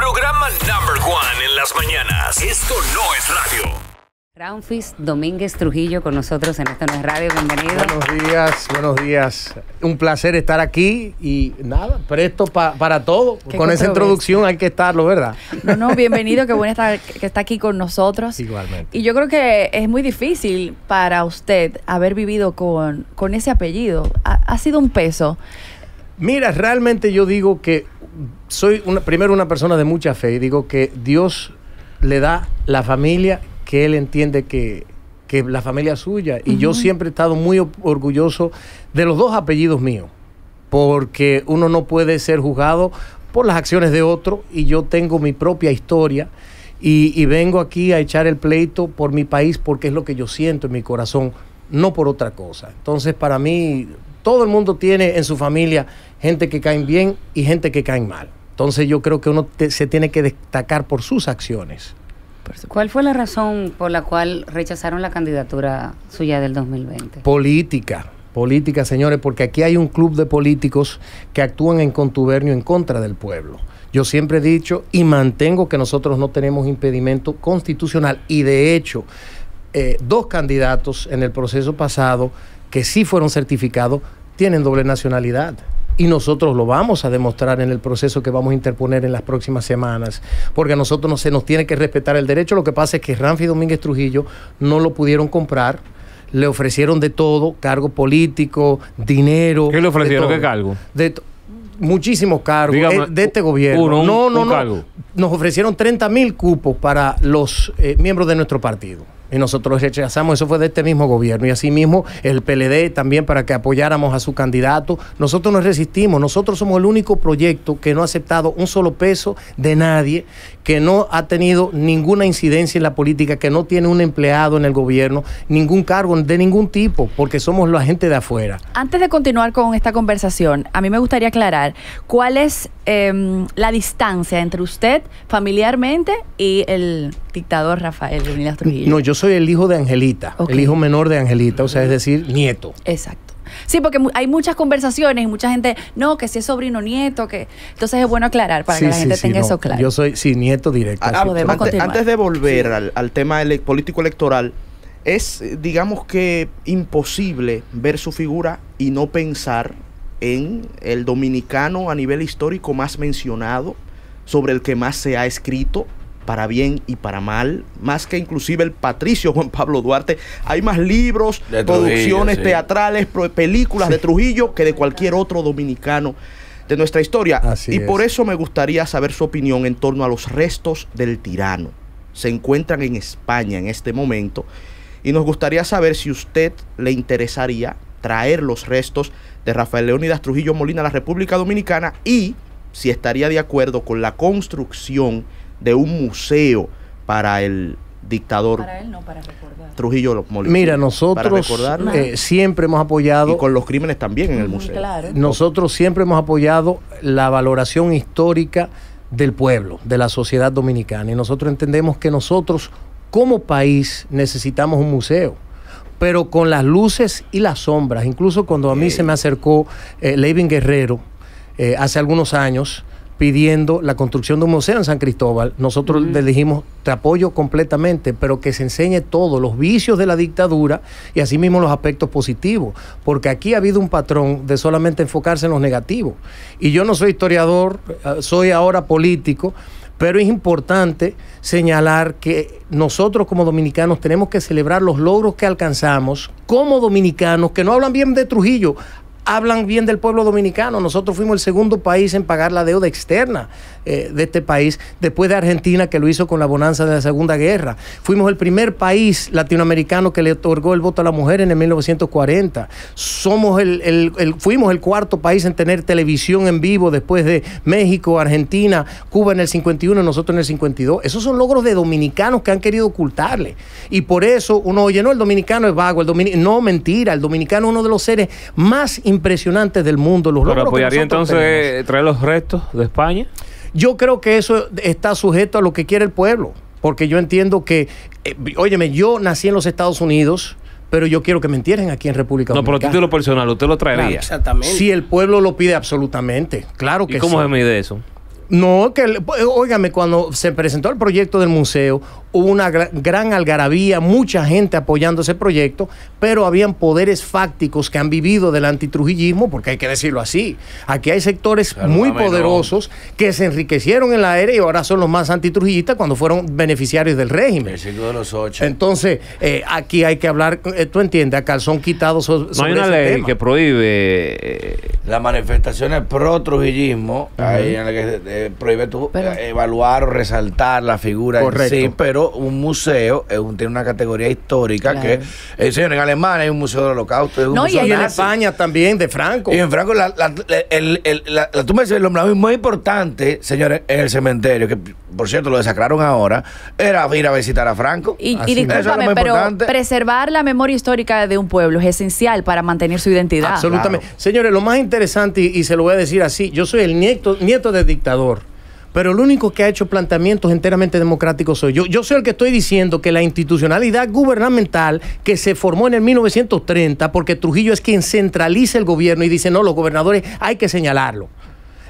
programa number one en las mañanas. Esto no es radio. Ramfis Domínguez Trujillo con nosotros en Esto No es Radio. Bienvenido. Buenos días, buenos días. Un placer estar aquí y nada, presto pa- para todo. Qué Con esa introducción hay que estarlo, ¿verdad? No, no, bienvenido, qué bueno estar, que está aquí con nosotros. Igualmente. Y yo creo que es muy difícil para usted haber vivido con, con ese apellido. Ha, ha sido un peso. Mira, realmente yo digo que soy una, primero una persona de mucha fe y digo que Dios le da la familia que Él entiende que, que la familia es suya. Y yo siempre he estado muy or- orgulloso de los dos apellidos míos, porque uno no puede ser juzgado por las acciones de otro y yo tengo mi propia historia. Y, y vengo aquí a echar el pleito por mi país porque es lo que yo siento en mi corazón, no por otra cosa. Entonces, para mí, todo el mundo tiene en su familia gente que caen bien y gente que caen mal. Entonces, yo creo que uno te- se tiene que destacar por sus acciones. ¿Cuál fue la razón por la cual rechazaron la candidatura suya del 2020? Política, política, señores, porque aquí hay un club de políticos que actúan en contubernio en contra del pueblo. Yo siempre he dicho y mantengo que nosotros no tenemos impedimento constitucional y de hecho eh, dos candidatos en el proceso pasado que sí fueron certificados tienen doble nacionalidad. Y nosotros lo vamos a demostrar en el proceso que vamos a interponer en las próximas semanas, porque a nosotros no se nos tiene que respetar el derecho. Lo que pasa es que Ramfi Domínguez Trujillo no lo pudieron comprar, le ofrecieron de todo, cargo político, dinero. ¿Qué le ofrecieron? ¿Qué cargo? De muchísimos cargos Dígame, eh, de este gobierno. uno, un- no, no, un no. cargo. Nos ofrecieron 30 mil cupos para los eh, miembros de nuestro partido. Y nosotros rechazamos, eso fue de este mismo gobierno. Y asimismo el PLD también para que apoyáramos a su candidato. Nosotros nos resistimos, nosotros somos el único proyecto que no ha aceptado un solo peso de nadie, que no ha tenido ninguna incidencia en la política, que no tiene un empleado en el gobierno, ningún cargo de ningún tipo, porque somos la gente de afuera. Antes de continuar con esta conversación, a mí me gustaría aclarar cuál es em, la distancia entre usted familiarmente y el dictador Rafael Leonidas Trujillo. No, yo soy el hijo de Angelita, el hijo menor de Angelita, o sea, es decir, nieto. Exacto. Sí, porque mu- hay muchas conversaciones y mucha gente, no, que si es sobrino nieto, que entonces es bueno aclarar para Sí, que la sí, gente sí, tenga no, eso claro. Yo soy, sí, nieto directo. Ah, antes, continuar. antes de volver al, al tema ele- político electoral, es, digamos que, imposible ver su figura y no pensar en el dominicano a nivel histórico más mencionado, sobre el que más se ha escrito, para bien y para mal, más que inclusive el patricio Juan Pablo Duarte. Hay más libros, De producciones sí. teatrales, películas de Trujillo que de cualquier otro dominicano de nuestra historia. Así y es. por eso me gustaría saber su opinión en torno a los restos del tirano. Se encuentran en España en este momento y nos gustaría saber si usted le interesaría traer los restos de Rafael Leónidas Trujillo Molina a la República Dominicana y si estaría de acuerdo con la construcción de un museo para el dictador Para él no, para recordar. Trujillo Molina. Mira, para nosotros recordarlo eh, siempre hemos apoyado, y con los crímenes también en el museo. Claro. nosotros siempre hemos apoyado la valoración histórica del pueblo, de la sociedad dominicana. Y nosotros entendemos que nosotros, como país, necesitamos un museo. Pero con las luces y las sombras, incluso cuando a mí se me acercó eh, Levin Guerrero eh, hace algunos años pidiendo la construcción de un museo en San Cristóbal, nosotros le dijimos, te apoyo completamente, pero que se enseñe todo, los vicios de la dictadura y asimismo los aspectos positivos, porque aquí ha habido un patrón de solamente enfocarse en los negativos. Y yo no soy historiador, eh, soy ahora político, pero es importante señalar que nosotros como dominicanos tenemos que celebrar los logros que alcanzamos como dominicanos, que no hablan bien de Trujillo, hablan bien del pueblo dominicano. Nosotros fuimos el segundo país en pagar la deuda externa eh, de este país, después de Argentina, que lo hizo con la bonanza de la Segunda Guerra. Fuimos el primer país latinoamericano que le otorgó el voto a la mujer en el 1940. Somos el, el- el- fuimos el cuarto país en tener televisión en vivo después de México, Argentina, Cuba en el 51 y nosotros en el 52. Esos son logros de dominicanos que han querido ocultarle. Y por eso uno oye, no, el dominicano es vago, el domini- no, mentira, el dominicano es uno de los seres más impresionantes del mundo. Los ¿Pero apoyaría entonces tenemos. traer los restos de España? Yo creo que eso está sujeto a lo que quiere el pueblo, porque yo entiendo que, eh, óyeme, yo nací en los Estados Unidos, pero yo quiero que me entierren aquí en República No, por Dominicana. título personal, usted lo traería. Exactamente. Si el pueblo lo pide absolutamente, claro que ¿Y cómo sí. se mide eso? No, que, óigame, cuando se presentó el proyecto del museo, hubo una gra- gran algarabía, mucha gente apoyando ese proyecto, pero habían poderes fácticos que han vivido del antitrujillismo, porque hay que decirlo así. Aquí hay sectores Claro, muy dame, no. poderosos que se enriquecieron en la era y ahora son los más antitrujillistas cuando fueron beneficiarios del régimen. El ciclo de los ocho. Entonces, eh, aquí hay que hablar, eh, tú entiendes, a calzón quitado so- No sobre hay una ese ley tema. que prohíbe. eh, Las manifestaciones pro trujillismo, ahí en la que eh, prohíbe tú Pero- evaluar o resaltar la figura en Correcto. sí, pero un museo es un- tiene una categoría histórica Claro. que, eh, señor, en Alemania hay un museo del holocausto, un No, museo y en nazi. España también, de Franco. Y en Franco, la, la, el- el- la- la tumba hombre muy importante, señores, en el cementerio, que por cierto lo desacraron ahora, era ir a visitar a Franco. Y, y es discúlpame, pero importante. preservar la memoria histórica de un pueblo es esencial para mantener su identidad. Absolutamente. Señores, lo más interesante, y, y se lo voy a decir así, yo soy el nieto, nieto del dictador. Pero el único que ha hecho planteamientos enteramente democráticos soy yo. Yo soy el que estoy diciendo que la institucionalidad gubernamental que se formó en el 1930, porque Trujillo es quien centraliza el gobierno y dice, no, los gobernadores hay que señalarlo.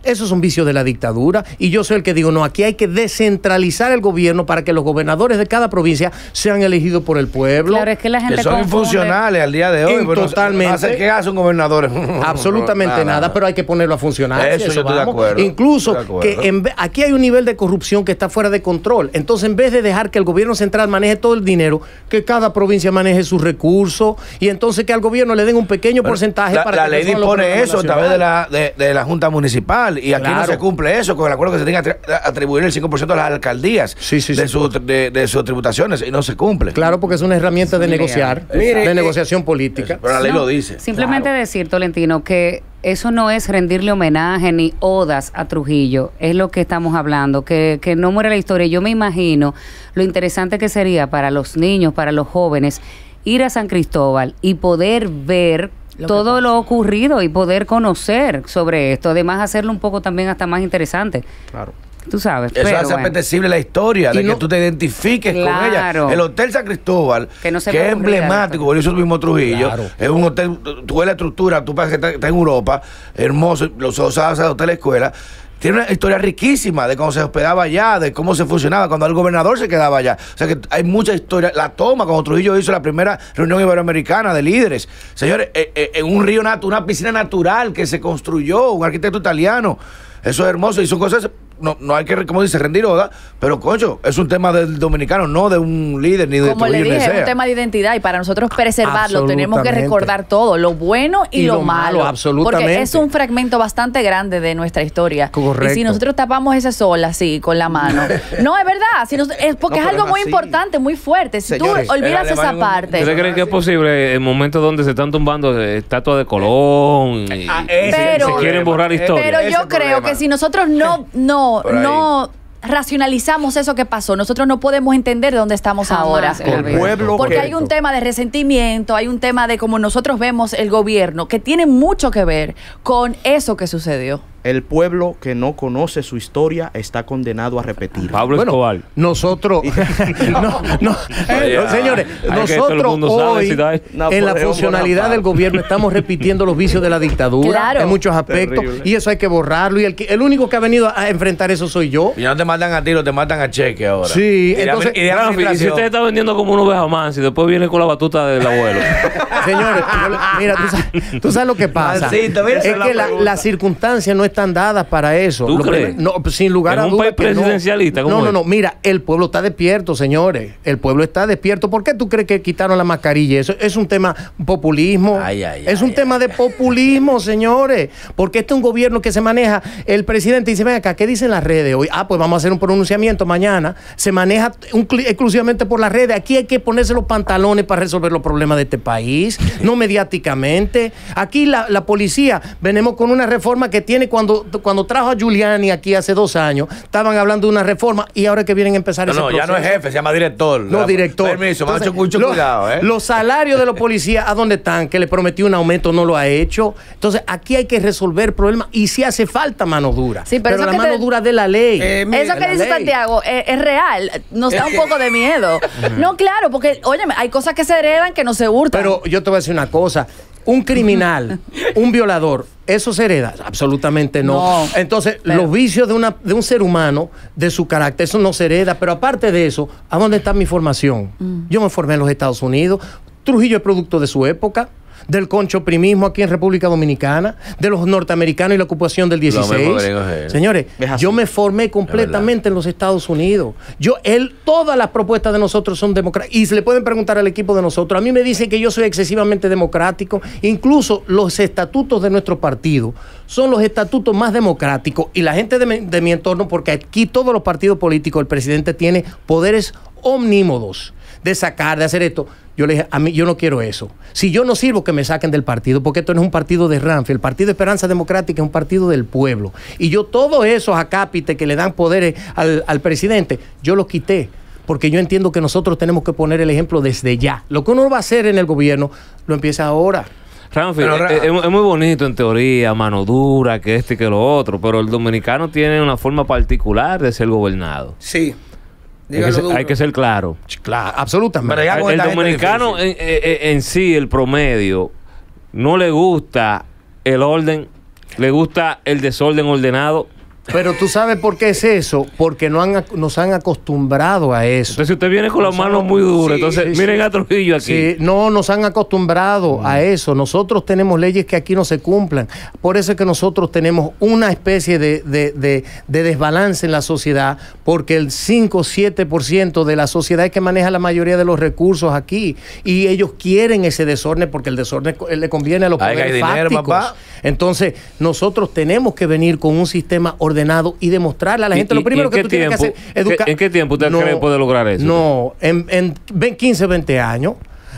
Eso es un vicio de la dictadura y yo soy el que digo, no, aquí hay que descentralizar el gobierno para que los gobernadores de cada provincia sean elegidos por el pueblo. Claro, es que la gente que son confunde- infuncionales al día de hoy. Pero totalmente. no hace- ¿Qué hace un gobernador? Absolutamente nada, pero hay que ponerlo a funcionar. Eso yo estoy de acuerdo, Incluso estoy de acuerdo. que en aquí hay un nivel de corrupción que está fuera de control. Entonces, en vez de dejar que el gobierno central maneje todo el dinero, que cada provincia maneje sus recursos y entonces que al gobierno le den un pequeño Bueno, porcentaje la, para la que ley dispone eso a través de la, de, de la Junta Municipal y aquí no se cumple eso con el acuerdo que se tiene que atri- atribuir el 5% a las alcaldías Sí, sí, de, sí. su- de, de sus tributaciones y no se cumple. Claro, porque es una herramienta de negociar, de eh, negociación política. Pero la ley No, lo dice. Simplemente Claro. decir, Tolentino, que eso no es rendirle homenaje ni odas a Trujillo, es lo que estamos hablando, que, que no muere la historia. Yo me imagino lo interesante que sería para los niños, para los jóvenes, ir a San Cristóbal y poder ver Lo que todo lo ocurrido y poder conocer sobre esto, además hacerlo un poco también hasta más interesante. Claro. Tú sabes, Eso pero hace bueno. apetecible la historia, de que tú te identifiques con Claro. ella. El Hotel San Cristóbal, Que que, no se es me ocurría emblemático, por eso mismo Trujillo, Claro. es un hotel, tú ves la estructura, tú parece que está, está en Europa, hermoso, los usados de hotel escuela. Tiene una historia riquísima de cómo se hospedaba allá, de cómo se funcionaba, cuando el gobernador se quedaba allá. O sea que hay mucha historia. La toma, cuando Trujillo hizo la primera reunión iberoamericana de líderes. Señores, eh, eh, en un río una piscina natural que se construyó, un arquitecto italiano. Eso es hermoso y son cosas no, no hay que, como dice, rendir oda, pero coño, es un tema del dominicano, no de un líder ni de Como le dije, es sea. un tema de identidad y para nosotros preservarlo tenemos que recordar todo, lo bueno y, Y lo, lo malo, malo. absolutamente. Porque es un fragmento bastante grande de nuestra historia. Correcto. Y si nosotros tapamos ese sol así, con la mano. no, es verdad. Si nos- es porque No, es algo muy así. importante, muy fuerte. Si Señores, tú olvidas esa parte. ¿Ustedes creen que es posible en momentos donde se están tumbando eh, estatuas de Colón y, Ah, y se- Pero- se, quieren borrar historia? Pero yo creo problema. que si nosotros no, no, No racionalizamos eso que pasó, nosotros no podemos entender de dónde estamos Jamás ahora. El pueblo Porque que- hay un tema de resentimiento, hay un tema de cómo nosotros vemos el gobierno, que tiene mucho que ver con eso que sucedió. El pueblo que no conoce su historia está condenado a repetir. Pablo Bueno, Escobar. nosotros, no, no, Oye, no, señores, nosotros mundo sabe hoy si da- en la funcionalidad Bonaparte. del gobierno estamos repitiendo los vicios de la dictadura Claro. en muchos aspectos Terrible. y eso hay que borrarlo y el, que- el único que ha venido a enfrentar eso soy yo. Y ya no te matan a tiro, te matan a cheque ahora. Sí, Y entonces- y de Rafi, y si usted está vendiendo como un oveja mansa y después viene con la batuta del abuelo. Señores, yo mira, tú sabes, tú sabes lo que pasa. Mancito, mira, es es la que la- circunstancias no están dadas para eso. ¿Tú crees? no, pues, sin lugar En a un dudas. país no. presidencialista, ¿cómo No, no, es? no. Mira, el pueblo está despierto, señores. El pueblo está despierto. ¿Por qué tú crees que quitaron la mascarilla? Eso es un tema populismo. Ay, ay, es ay, un tema de populismo, señores. Porque este es un gobierno que se maneja. El presidente dice: Ven acá, ¿qué dicen las redes hoy? Ah, pues vamos a hacer un pronunciamiento mañana. Se maneja un exclusivamente por las redes. Aquí hay que ponerse los pantalones para resolver los problemas de este país, no mediáticamente. Aquí la, la policía, venimos con una reforma que tiene cuando, cuando trajo a Giuliani aquí hace dos años, estaban hablando de una reforma y ahora que vienen a empezar No, ese no, ya no es proceso. jefe, se llama director. No, director. Permiso, Entonces, macho, mucho cuidado, ¿eh? Los salarios de los policías, ¿a dónde están? Que le prometió un aumento, no lo ha hecho. Entonces, aquí hay que resolver problemas y si hace falta mano dura. Sí, pero eso la mano te- dura de la ley. Eh, mira, Eso que dice ley. Santiago eh, es, real, nos da un poco de miedo. no, claro, porque, óyeme, hay cosas que se heredan que no se hurtan. Pero yo te voy a decir una cosa. un criminal, un violador, ¿eso se hereda? Absolutamente no. No, Entonces, pero- los vicios de, una, de un ser humano, de su carácter, eso no se hereda. Pero aparte de eso, ¿a dónde está mi formación? Mm. Yo me formé en los Estados Unidos. Trujillo es producto de su época. Del conchoprimismo aquí en República Dominicana, de los norteamericanos y la ocupación del Lo mismo 16. gringo es él. Señores, yo me formé completamente en los Estados Unidos. Yo, él, todas las propuestas de nosotros son democráticas. Y se le pueden preguntar al equipo de nosotros. A mí me dicen que yo soy excesivamente democrático. Incluso los estatutos de nuestro partido son los estatutos más democráticos. Y la gente de mi, de mi entorno, porque aquí todos los partidos políticos, el presidente tiene poderes omnímodos de sacar, de hacer esto. Yo le dije, a mí yo no quiero eso. Si yo no sirvo, que me saquen del partido, porque esto no es un partido de Ranfi. El Partido de Esperanza Democrática es un partido del pueblo. Y yo todos esos acápites que le dan poderes al, al presidente, yo los quité. Porque yo entiendo que nosotros tenemos que poner el ejemplo desde ya. Lo que uno va a hacer en el gobierno, lo empieza ahora. Ramfi, Pero, es, Ra- es- es muy bonito en teoría, mano dura, que este y que lo otro, pero el dominicano tiene una forma particular de ser gobernado. Sí. Hay que, ser, duro. hay que ser claro. Claro, absolutamente. Pero el dominicano en sí, el promedio, no le gusta el orden, le gusta el desorden ordenado. Pero tú sabes por qué es eso, porque no han, nos han acostumbrado a eso. Entonces, si usted viene con las manos muy duras, Sí, entonces sí, miren sí. a Trujillo aquí. Sí, no nos han acostumbrado a eso. Nosotros tenemos leyes que aquí no se cumplan. Por eso es que nosotros tenemos una especie de, de- de- de desbalance en la sociedad, porque el 5 o 7% de la sociedad es que maneja la mayoría de los recursos aquí. Y ellos quieren ese desorden porque el desorden le conviene a los hay poderes dinero, fácticos. papá. Entonces, nosotros tenemos que venir con un sistema ordenado y demostrarle a la ¿Y- gente. Lo primero que tú tienes que hacer tiempo- es educar. en qué tiempo usted cree que puede lograr eso? No, en, en 20, 15, 20 años.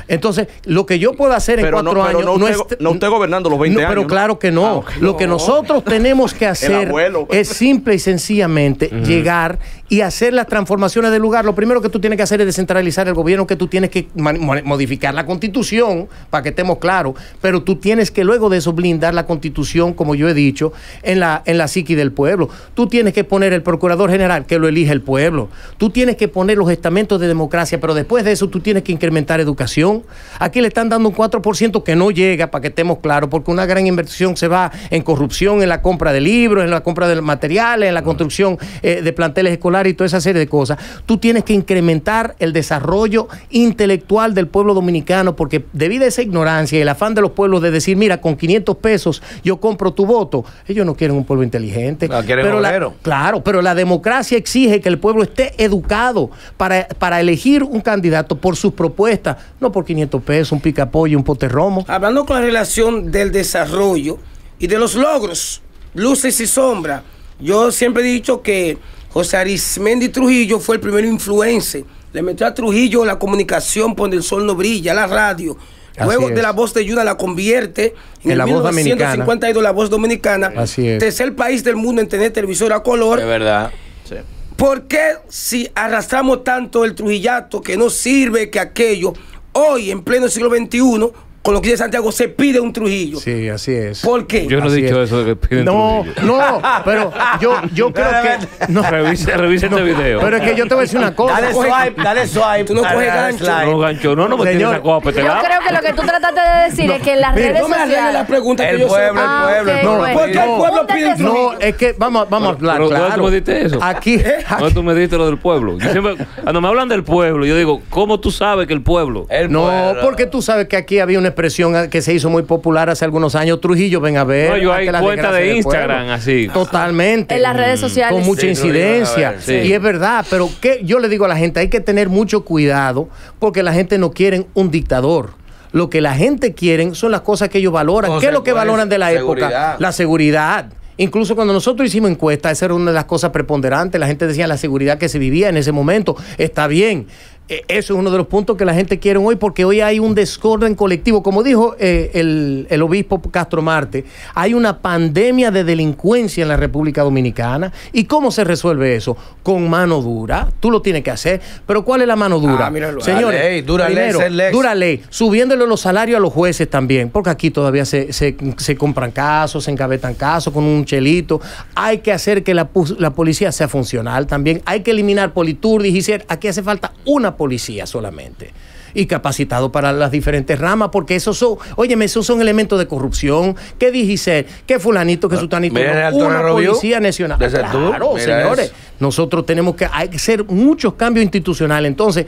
Entonces, lo que yo puedo hacer en Pero no- cuatro pero años no usted no usted gobernando los 20 No, Pero años, ¿no? claro que no. Ah. Lo que nosotros tenemos que hacer abuelo. es simple y sencillamente llegar y hacer las transformaciones del lugar. Lo primero que tú tienes que hacer es descentralizar el gobierno, que tú tienes que modificar la constitución, para que estemos claros, pero tú tienes que luego de eso blindar la constitución, como yo he dicho, en la, en la psiqui del pueblo. Tú tienes que poner el procurador general, que lo elige el pueblo. Tú tienes que poner los estamentos de democracia, pero después de eso tú tienes que incrementar educación. Aquí le están dando un 4% que no llega, para que estemos claros, porque una gran inversión se va en corrupción, en la compra de libros, en la compra de materiales, en la construcción eh, de planteles escolares y toda esa serie de cosas. Tú tienes que incrementar el desarrollo intelectual del pueblo dominicano, porque debido a esa ignorancia y el afán de los pueblos de decir, mira, con 500 pesos yo compro tu voto, ellos no quieren un pueblo inteligente. No, quieren pero la-. Claro, pero la democracia exige que el pueblo esté educado para, para elegir un candidato por sus propuestas, no por 500 pesos, un picapollo, un poterromo. Hablando con la relación del desarrollo y de los logros, luces y sombras, yo siempre he dicho que José Arismendi Trujillo fue el primer influencer. Le metió a Trujillo la comunicación por donde el sol no brilla, la radio. Luego de la voz de Yuna la convierte en, En el la voz 1952 la voz dominicana. Así es. Tercer país del mundo en tener televisor a color. Es verdad. Sí. ¿Por qué si arrastramos tanto el trujillato que no sirve que aquello, hoy en pleno siglo XXI, con lo que dice Santiago, se pide un Trujillo? Sí, así es. ¿Por qué? Yo no he Así dicho es. eso de que piden No, Trujillo. no, pero yo, yo creo que. No, Revise, revise este video. pero es que yo te voy a decir una cosa. Dale swipe, dale swipe. Tú no dale, coges dale gancho. slide. no, gancho, no, no me Señor, tienes esa copa Yo pelada. creo que lo que tú trataste de decir es que en las mira, redes No me arregles la sociales. pregunta que El yo sé. pueblo, el Ah, pueblo, ok, el pueblo. bueno. ¿Por qué el pueblo pide eso. No, es que vamos, vamos a hablar Pero, ¿dónde claro. tú me diste eso? Aquí, No, aquí- tú me diste lo del pueblo. Yo siempre, cuando me hablan del pueblo, yo digo, ¿cómo tú sabes que el pueblo? El No, pueblo. porque tú sabes que aquí había una expresión que se hizo muy popular hace algunos años. Trujillo, ven a ver. No, yo hay ante la cuenta de Instagram así. Totalmente. En las redes sociales. Con mucha Sí, incidencia. ver. Sí. Y es verdad, pero que yo le digo a la gente, hay que tener mucho cuidado porque la gente no quiere un dictador. Lo que la gente quiere son las cosas que ellos valoran. ¿Qué es lo que valoran de la época? seguridad. La seguridad. Incluso cuando nosotros hicimos encuestas, esa era una de las cosas preponderantes. La gente decía la seguridad que se vivía en ese momento. Está bien. Eh, Eso es uno de los puntos que la gente quiere hoy, porque hoy hay un desorden colectivo. Como dijo eh, el, el obispo Castro Marte, hay una pandemia de delincuencia en la República Dominicana. ¿Y cómo se resuelve eso? Con mano dura. Tú lo tienes que hacer. Pero ¿cuál es la mano dura? Ah, míralo. Señores, ley, dura ley, primero, dura ley, subiéndole los salarios a los jueces también, porque aquí todavía se, se- se compran casos, se engavetan casos con un chelito. Hay que hacer que la, la policía sea funcional también. Hay que eliminar politurdis y ser, aquí hace falta una policía solamente. y capacitados para las diferentes ramas, porque esos son, óyeme, esos son elementos de corrupción. ¿Qué dijiste? ¿Qué fulanito, qué sutanito? Mira el No, Una policía nacional. Claro, señores. eso. Nosotros tenemos que que hacer muchos cambios institucionales. Entonces,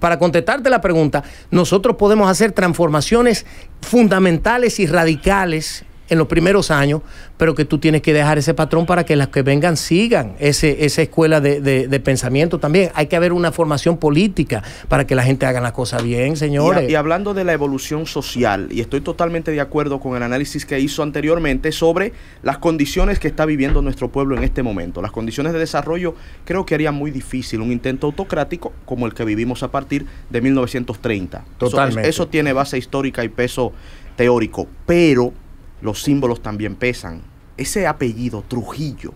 para contestarte la pregunta, nosotros podemos hacer transformaciones fundamentales y radicales en los primeros años, pero que tú tienes que dejar ese patrón para que las que vengan sigan ese, esa escuela de, de- de pensamiento también. Hay que haber una formación política para que la gente haga las cosas bien, Y, señores. a- y hablando de la evolución social, y estoy totalmente de acuerdo con el análisis que hizo anteriormente sobre las condiciones que está viviendo nuestro pueblo en este momento. Las condiciones de desarrollo creo que harían muy difícil un intento autocrático como el que vivimos a partir de 1930. Eso- Totalmente. eso tiene base histórica y peso teórico, pero los símbolos también pesan. Ese apellido, Trujillo,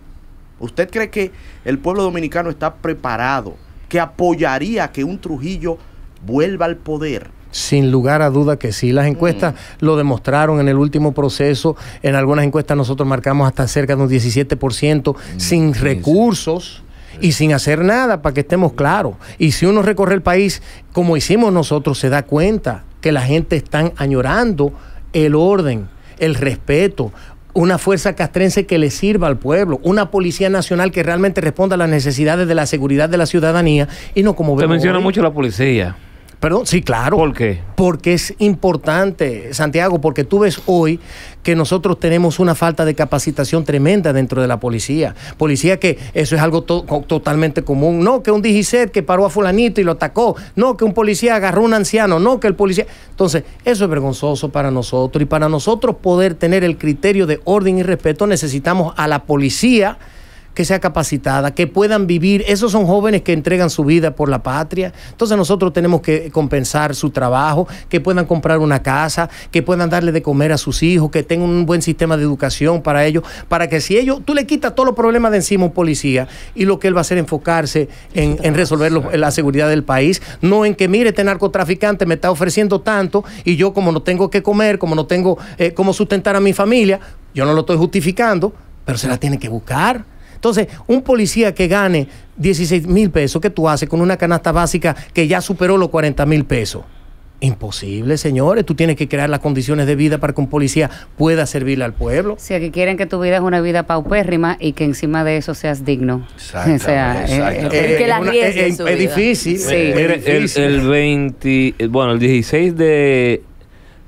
¿usted cree que el pueblo dominicano está preparado, que apoyaría que un Trujillo vuelva al poder? Sin lugar a duda que sí. Las encuestas lo demostraron en el último proceso. En algunas encuestas nosotros marcamos hasta cerca de un 17% sin recursos y sin hacer nada para que estemos claros. Y si uno recorre el país como hicimos nosotros, se da cuenta que la gente está añorando el orden, el respeto. Una fuerza castrense que le sirva al pueblo, una policía nacional que realmente responda a las necesidades de la seguridad de la ciudadanía y no como Se vemos menciona hoy. mucho la policía. Perdón, sí, claro. ¿Por qué? Porque es importante, Santiago, porque tú ves hoy que nosotros tenemos una falta de capacitación tremenda dentro de la policía. Policía que eso es algo totalmente común. No, que un DGCET que paró a fulanito y lo atacó. No, que un policía agarró a un anciano. No, que el policía... Entonces, eso es vergonzoso para nosotros. Y para nosotros poder tener el criterio de orden y respeto, necesitamos a la policía que sea capacitada, que puedan vivir. Esos son jóvenes que entregan su vida por la patria. Entonces nosotros tenemos que compensar su trabajo, que puedan comprar una casa, que puedan darle de comer a sus hijos, que tengan un buen sistema de educación para ellos, para que si ellos, tú le quitas todos los problemas de encima un policía y lo que él va a hacer es enfocarse en, resolver la seguridad del país, no en que mire, este narcotraficante me está ofreciendo tanto y yo como no tengo que comer, como no tengo eh, cómo sustentar a mi familia, yo no lo estoy justificando, pero se la tiene que buscar. Entonces, un policía que gane 16 mil pesos, ¿qué tú haces con una canasta básica que ya superó los 40 mil pesos? Imposible, señores. Tú tienes que crear las condiciones de vida para que un policía pueda servirle al pueblo. Si aquí quieren que tu vida es una vida paupérrima y que encima de eso seas digno. Exactamente, o sea, eh, eh, que la es difícil. El, difícil. el 20, eh, bueno, el 16 de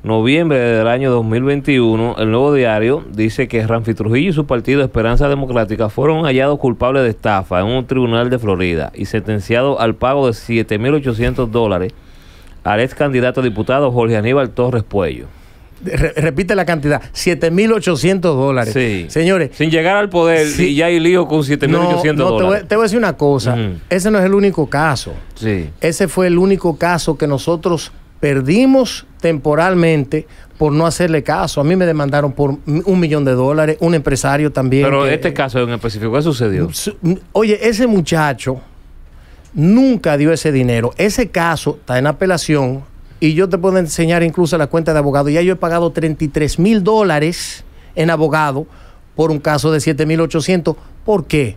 noviembre del año 2021, el nuevo diario dice que Ramfi Trujillo y su partido Esperanza Democrática fueron hallados culpables de estafa en un tribunal de Florida y sentenciados al pago de 7.800 dólares al ex candidato a diputado Jorge Aníbal Torres Puello. Re- repite la cantidad: 7.800 dólares. Sí. Señores, Sin llegar al poder Sí. y ya hay lío con 7.800 no, no, te, voy, dólares. te voy a decir una cosa: ese no es el único caso. Sí. Ese fue el único caso que nosotros perdimos temporalmente por no hacerle caso. A mí me demandaron por un millón de dólares, un empresario también. Pero que- este caso en específico, ¿qué sucedió? Su- Oye, ese muchacho nunca dio ese dinero. Ese caso está en apelación y yo te puedo enseñar incluso la cuenta de abogado. Ya yo he pagado 33 mil dólares en abogado por un caso de 7.800. ¿Por qué?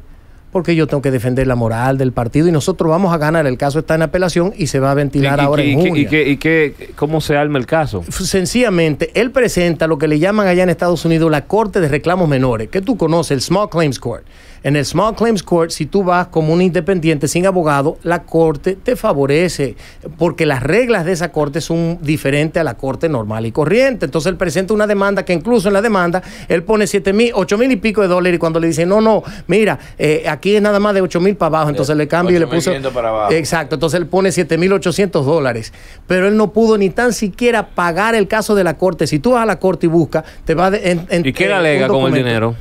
Porque yo tengo que defender la moral del partido y nosotros vamos a ganar. El caso está en apelación y se va a ventilar ¿Y- y- ahora y- en junio. y qué- y qué- cómo se arma el caso? Sencillamente, él presenta lo que le llaman allá en Estados Unidos la Corte de Reclamos Menores, que tú conoces, el Small Claims Court. En el Small Claims Court, si tú vas como un independiente sin abogado, la Corte te favorece, porque las reglas de esa Corte son diferentes a la Corte normal y corriente. Entonces él presenta una demanda que incluso en la demanda, él pone 7 mil, 8 mil y pico de dólares y cuando le dicen, no, no, mira, eh, aquí es nada más de 8 mil para abajo, entonces le cambia y le puso... 8.500 para abajo. Exacto, entonces él pone 7.800 dólares, pero él no pudo ni tan siquiera pagar el caso de la corte. Si tú vas a la corte y buscas, te va de, en, en- ¿Y qué le alega con el dinero?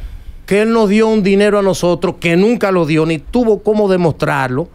Que él nos dio un dinero a nosotros, que nunca lo dio, ni tuvo cómo demostrarlo,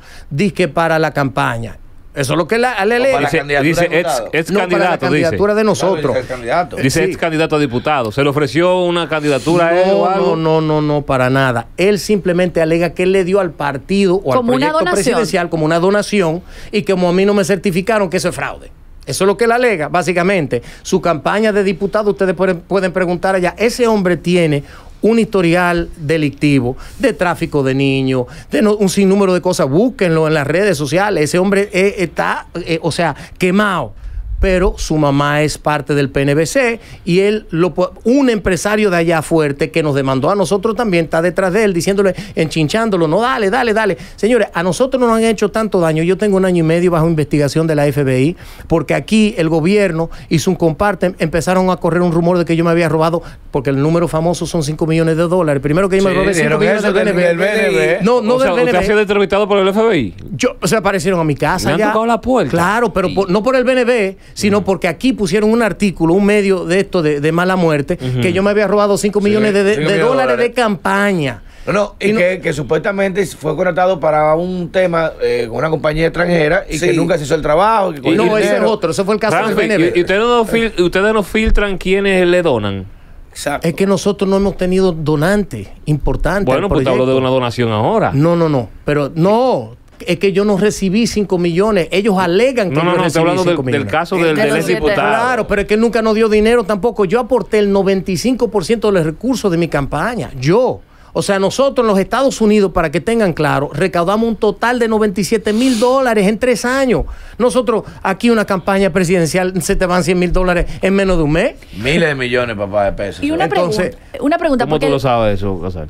que para la campaña. Eso es lo que la Dice, candidatura dice de ex, No, para la candidato, candidatura dice. de nosotros. Claro, dice candidato. Dice Sí. ex candidato a diputado. ¿Se le ofreció una candidatura a él o No, algo? no, no, no, no, para nada. Él simplemente alega que él le dio al partido o al Como proyecto presidencial como una donación y que como a mí no me certificaron que eso es fraude. Eso es lo que él alega, básicamente. Su campaña de diputado, ustedes pueden, pueden preguntar allá, ese hombre tiene un historial delictivo de tráfico de niños, de un sinnúmero de cosas. Búsquenlo en las redes sociales. Ese hombre eh, está, eh, o sea, quemado. Pero su mamá es parte del PNBC y él, lo, un empresario de allá fuerte que nos demandó a nosotros también, está detrás de él diciéndole, enchinchándolo, no, dale, dale, dale. Señores, a nosotros no nos han hecho tanto daño. Yo tengo un año y medio bajo investigación de la FBI porque aquí el gobierno hizo un comparte, empezaron a correr un rumor de que yo me había robado, porque el número famoso son 5 millones de dólares. Primero que yo me Sí, robé 5 dijeron millones del del- BNB. del BNB. No, no o sea, del ¿usted ha sido BNB. entrevistado por el FBI? Yo, se aparecieron a mi casa. Me han ya. tocado la puerta. Claro, pero por- no por el BNB, sino porque aquí pusieron un artículo, un medio de esto de, de mala muerte, que yo me había robado 5 millones de, de- cinco de millones de dólares de campaña. No, no, y, Y no- que, que supuestamente fue contratado para un tema eh, con una compañía extranjera y que nunca se hizo el trabajo. Que no, ese es otro, ese fue el caso del y, y ustedes, no fil- ustedes no filtran quiénes le donan. Exacto. Es que nosotros no hemos tenido donantes importantes. Bueno, pues te hablo de una donación ahora. No, no, no. Pero no, es que yo no recibí 5 millones. Ellos alegan que No, no, yo no, estoy recibí hablando del, 5 del millones. caso del, De del los ex diputado. Claro, pero es que él nunca nos dio dinero tampoco. Yo aporté el 95% de los recursos de mi campaña. Yo. O sea, nosotros en los Estados Unidos, para que tengan claro, recaudamos un total de 97 mil dólares en tres años. Nosotros, aquí una campaña presidencial, se te van 100 mil dólares en menos de un mes. Miles de millones, papá, de pesos. Y una Entonces- pregunta, una pregunta ¿Cómo porque tú lo sabes eso, Casal?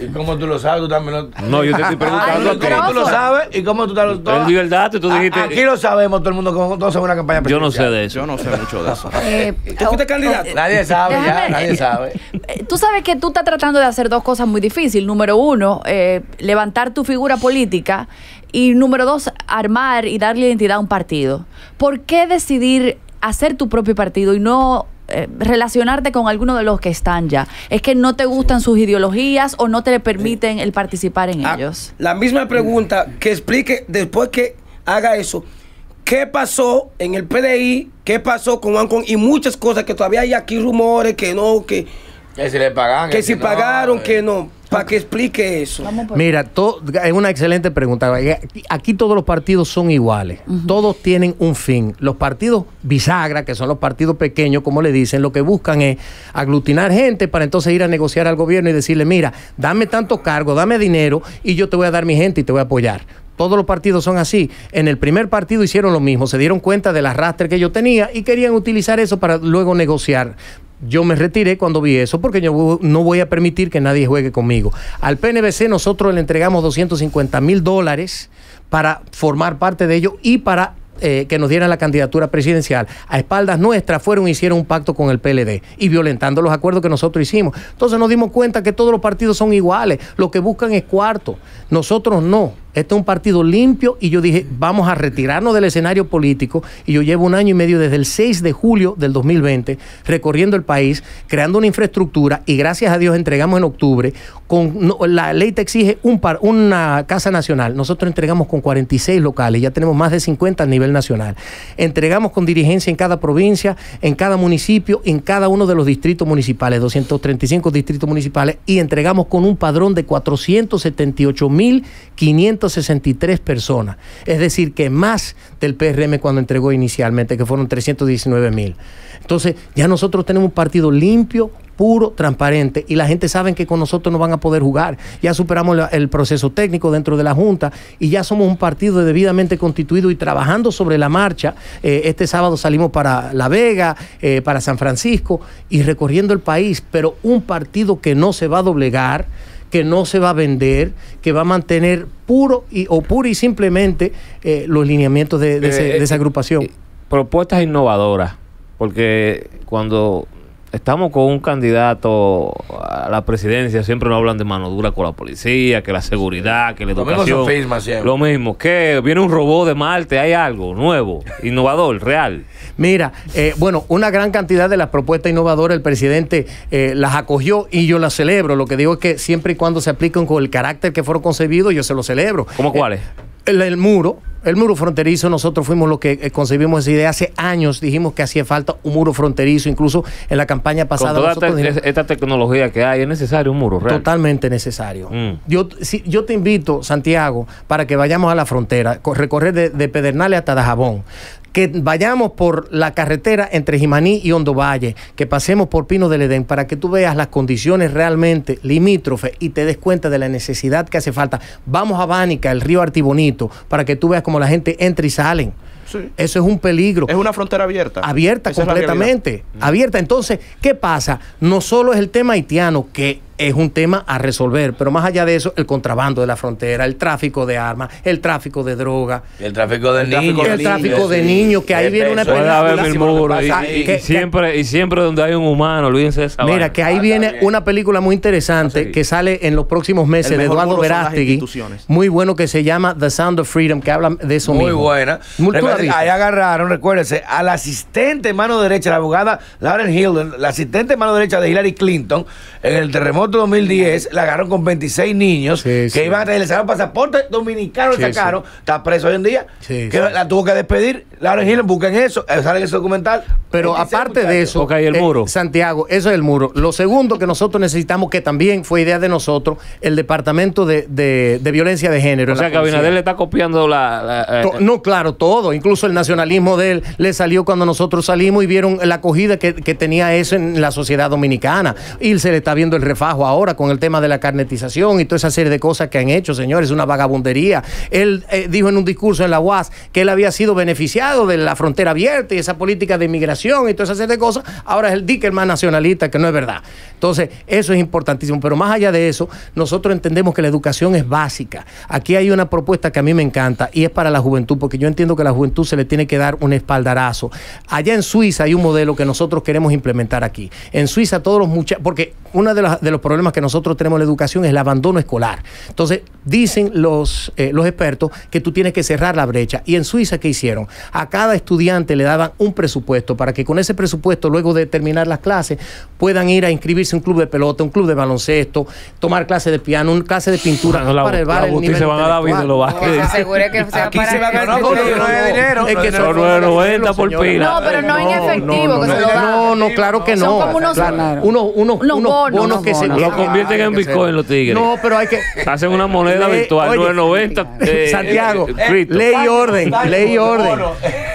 ¿Y cómo tú lo sabes? Tú también lo... No, yo te estoy preguntando ¿Cómo tú lo sabes? ¿Y cómo tú te lo Él dio el dato y tú A- dijiste- Aquí lo sabemos todo el mundo, cómo todos sabemos una campaña Yo no sé presidencial. de eso. Yo no sé mucho de eso. Eh, ¿Tú fuiste candidato? Nadie sabe ya, nadie sabe. Eh, Tú sabes que tú estás tratando de hacer dos cosas muy difíciles. Número uno, eh, levantar tu figura política. Y número dos, armar y darle identidad a un partido. ¿Por qué decidir hacer tu propio partido y no eh, relacionarte con alguno de los que están ya? ¿Es que no te gustan sus ideologías o no te le permiten el participar en Ah, ellos? La misma pregunta que explique después que haga eso. ¿Qué pasó en el PDI? ¿Qué pasó con Ancon? Y muchas cosas que todavía hay aquí rumores que no, que, Que si le pagan. que si no, pagaron, eh. que no. Para que explique eso. Mira, to- es una excelente pregunta. Aquí, aquí todos los partidos son iguales. Todos tienen un fin. Los partidos bisagra, que son los partidos pequeños, como le dicen, lo que buscan es aglutinar gente para entonces ir a negociar al gobierno y decirle, mira, dame tanto cargo, dame dinero y yo te voy a dar mi gente y te voy a apoyar. Todos los partidos son así. En el primer partido hicieron lo mismo, se dieron cuenta del arrastre que yo tenía y querían utilizar eso para luego negociar. Yo me retiré cuando vi eso porque yo no voy a permitir que nadie juegue conmigo. Al PNBC nosotros le entregamos 250 mil dólares para formar parte de ello y para eh, que nos dieran la candidatura presidencial. A espaldas nuestras fueron y hicieron un pacto con el PLD y violentando los acuerdos que nosotros hicimos. Entonces nos dimos cuenta que todos los partidos son iguales. Lo que buscan es cuarto. Nosotros no. Este es un partido limpio y yo dije, vamos a retirarnos del escenario político. Y yo llevo un año y medio desde el 6 de julio del 2020 recorriendo el país, creando una infraestructura y gracias a Dios entregamos en octubre, con la ley te exige un par, una casa nacional, nosotros entregamos con 46 locales, ya tenemos más de 50 a nivel nacional, entregamos con dirigencia en cada provincia, en cada municipio, en cada uno de los distritos municipales, 235 distritos municipales y entregamos con un padrón de 478.563 personas. Es decir, que más del PRM cuando entregó inicialmente, que fueron 319.000. Entonces, ya nosotros tenemos un partido limpio, puro, transparente, y la gente sabe que con nosotros no van a poder jugar. Ya superamos el proceso técnico dentro de la Junta y ya somos un partido debidamente constituido y trabajando sobre la marcha. Eh, este sábado salimos para La Vega, eh, para San Francisco y recorriendo el país, pero un partido que no se va a doblegar que no se va a vender, que va a mantener puro y, o puro y simplemente eh, los lineamientos de, de ese- Eh, de esa eh, agrupación. propuestas innovadoras, porque cuando estamos con un candidato a la presidencia siempre nos hablan de mano dura con la policía, que la seguridad, que la Lo mismo educación. siempre. Lo mismo, que viene un robot de Marte, hay algo nuevo, innovador, real. Mira, eh, bueno, una gran cantidad de las propuestas innovadoras el presidente eh, las acogió y yo las celebro. Lo que digo es que siempre y cuando se apliquen con el carácter que fueron concebidos, yo se lo celebro. ¿Cómo cuáles? El, el muro, el muro fronterizo, nosotros fuimos los que eh, concebimos esa idea hace años, dijimos que hacía falta un muro fronterizo, incluso en la campaña pasada Con toda nosotros esta, dijimos- esta tecnología que hay, es necesario un muro real. Totalmente necesario. Mm. Yo, si- yo te invito, Santiago, para que vayamos a la frontera, co- recorrer de, de Pedernales hasta Dajabón. Que vayamos por la carretera entre Jimaní y Hondo Valle, que pasemos por Pino del Edén, para que tú veas las condiciones realmente limítrofes y te des cuenta de la necesidad que hace falta. Vamos a Bánica, el río Artibonito, para que tú veas cómo la gente entra y salen. Sí. Eso es un peligro. Es una frontera abierta. Abierta Esa completamente. Abierta. Entonces, ¿qué pasa? No solo es el tema haitiano, que es un tema a resolver, pero más allá de eso, el contrabando de la frontera, el tráfico de armas, el tráfico de droga, El tráfico de El tráfico niños. de el tráfico niños, de sí. niños, que ahí viene una película. y, y que- siempre, y siempre donde hay un humano, olvídense de esa Mira, vaina. que ahí Ah, viene bien. una película muy interesante sí. que sale en los próximos meses de Eduardo Verástegui. Muy bueno que se llama The Sound of Freedom, que habla de eso Muy mismo. buena. Muy- ¿tú la Recuerden, viste? ahí agarraron, recuérdense, al asistente mano derecha, la abogada Lauren Hill, la asistente mano derecha de Hillary Clinton, en el terremoto 2010, la agarraron con 26 niños Sí, que sí. iban a traer, le sacaron pasaporte dominicano, Sí, sacaron, está preso hoy en día, Sí, que sí. la tuvo que despedir. Lauren Hill, busquen eso, eh, sale en ese documental. Pero 26 aparte de eso, el eh, muro. Santiago, eso es el muro. Lo segundo que nosotros necesitamos, que también fue idea de nosotros, el Departamento de, de- de Violencia de Género. O sea que Abinader le está copiando la... la- eh, No, claro, todo. Incluso el nacionalismo de él le salió cuando nosotros salimos y vieron la acogida que, que tenía eso en la sociedad dominicana. Y se le está viendo el refajo ahora con el tema de la carnetización y toda esa serie de cosas que han hecho, señores. Una vagabundería. Él eh, dijo en un discurso en la UAS que él había sido beneficiado de la frontera abierta y esa política de inmigración y toda esa serie de cosas. Ahora es el dique más nacionalista, que no es verdad. Entonces, eso es importantísimo. Pero más allá de eso, nosotros entendemos que la educación es básica. Aquí hay una propuesta que a mí me encanta y es para la juventud, porque yo entiendo que a la juventud se le tiene que dar un espaldarazo. Allá en Suiza hay un modelo que nosotros queremos implementar aquí. En Suiza todos los muchachos, porque uno de los, de los problemas que nosotros tenemos en la educación es el abandono escolar. Entonces, dicen los, eh, los expertos que tú tienes que cerrar la brecha. ¿Y en Suiza qué hicieron? A cada estudiante le daban un presupuesto para que con ese presupuesto, luego de terminar las clases, puedan ir a inscribirse en un club de pelota, un club de baloncesto, tomar clases de piano, una clase de pintura Bueno, la- para elevar la el nivel se van a dar vida, intelectual. lo va a- Que se asegure que sea Aquí para se van a. No, no hay dinero. Es que No, son no, 9.90 por pila. No, pero no en efectivo, que se lo dan. No, no, claro que Son no. como unos- Claro, unos, unos, unos unos bonos, que se. Lo convierten en Bitcoin los tigres. No, pero hay que Hacen una moneda virtual, oye, 990. eh, Santiago, eh, cripto. ley y orden, ley y orden.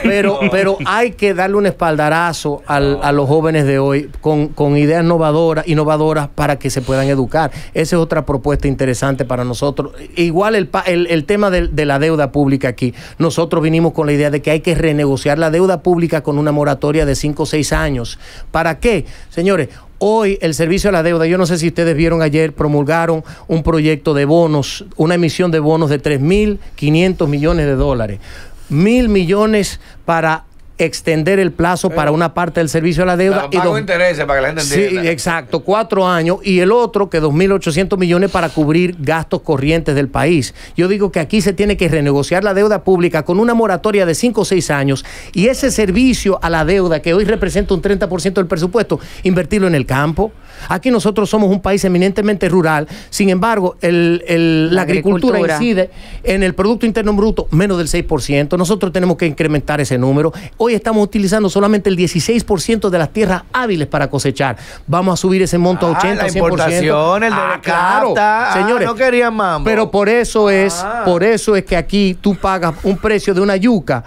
Pero, pero hay que darle un espaldarazo al- a los jóvenes de hoy con, con ideas innovadoras, innovadoras para que se puedan educar. Esa es otra propuesta interesante para nosotros. Igual el, el tema de, de la deuda pública aquí. Nosotros vinimos con la idea de que hay que renegociar la deuda pública con una moratoria de 5 o 6 años. ¿Para qué? Señores, Hoy el servicio a la deuda, yo no sé si ustedes vieron ayer, promulgaron un proyecto de bonos, una emisión de bonos de 3.500 millones de dólares. Mil millones para extender el plazo para una parte del servicio a la deuda. Dos- intereses para que la gente Sí, entienda. exacto, cuatro años y el otro que 2.800 millones para cubrir gastos corrientes del país. Yo digo que aquí se tiene que renegociar la deuda pública con una moratoria de cinco o seis años y ese servicio a la deuda que hoy representa un 30% del presupuesto, invertirlo en el campo. Aquí nosotros somos un país eminentemente rural, sin embargo, el- el- la, La agricultura, agricultura. incide en el Producto Interno Bruto menos del 6%. Nosotros tenemos que incrementar ese número. Hoy estamos utilizando solamente el 16% de las tierras hábiles para cosechar. Vamos a subir ese monto Ah, a 80, la 100%. importación, el de ah, la claro. Ah, Señores, no querían mambo. Pero por eso es, Ah. por eso es que aquí tú pagas un precio de una yuca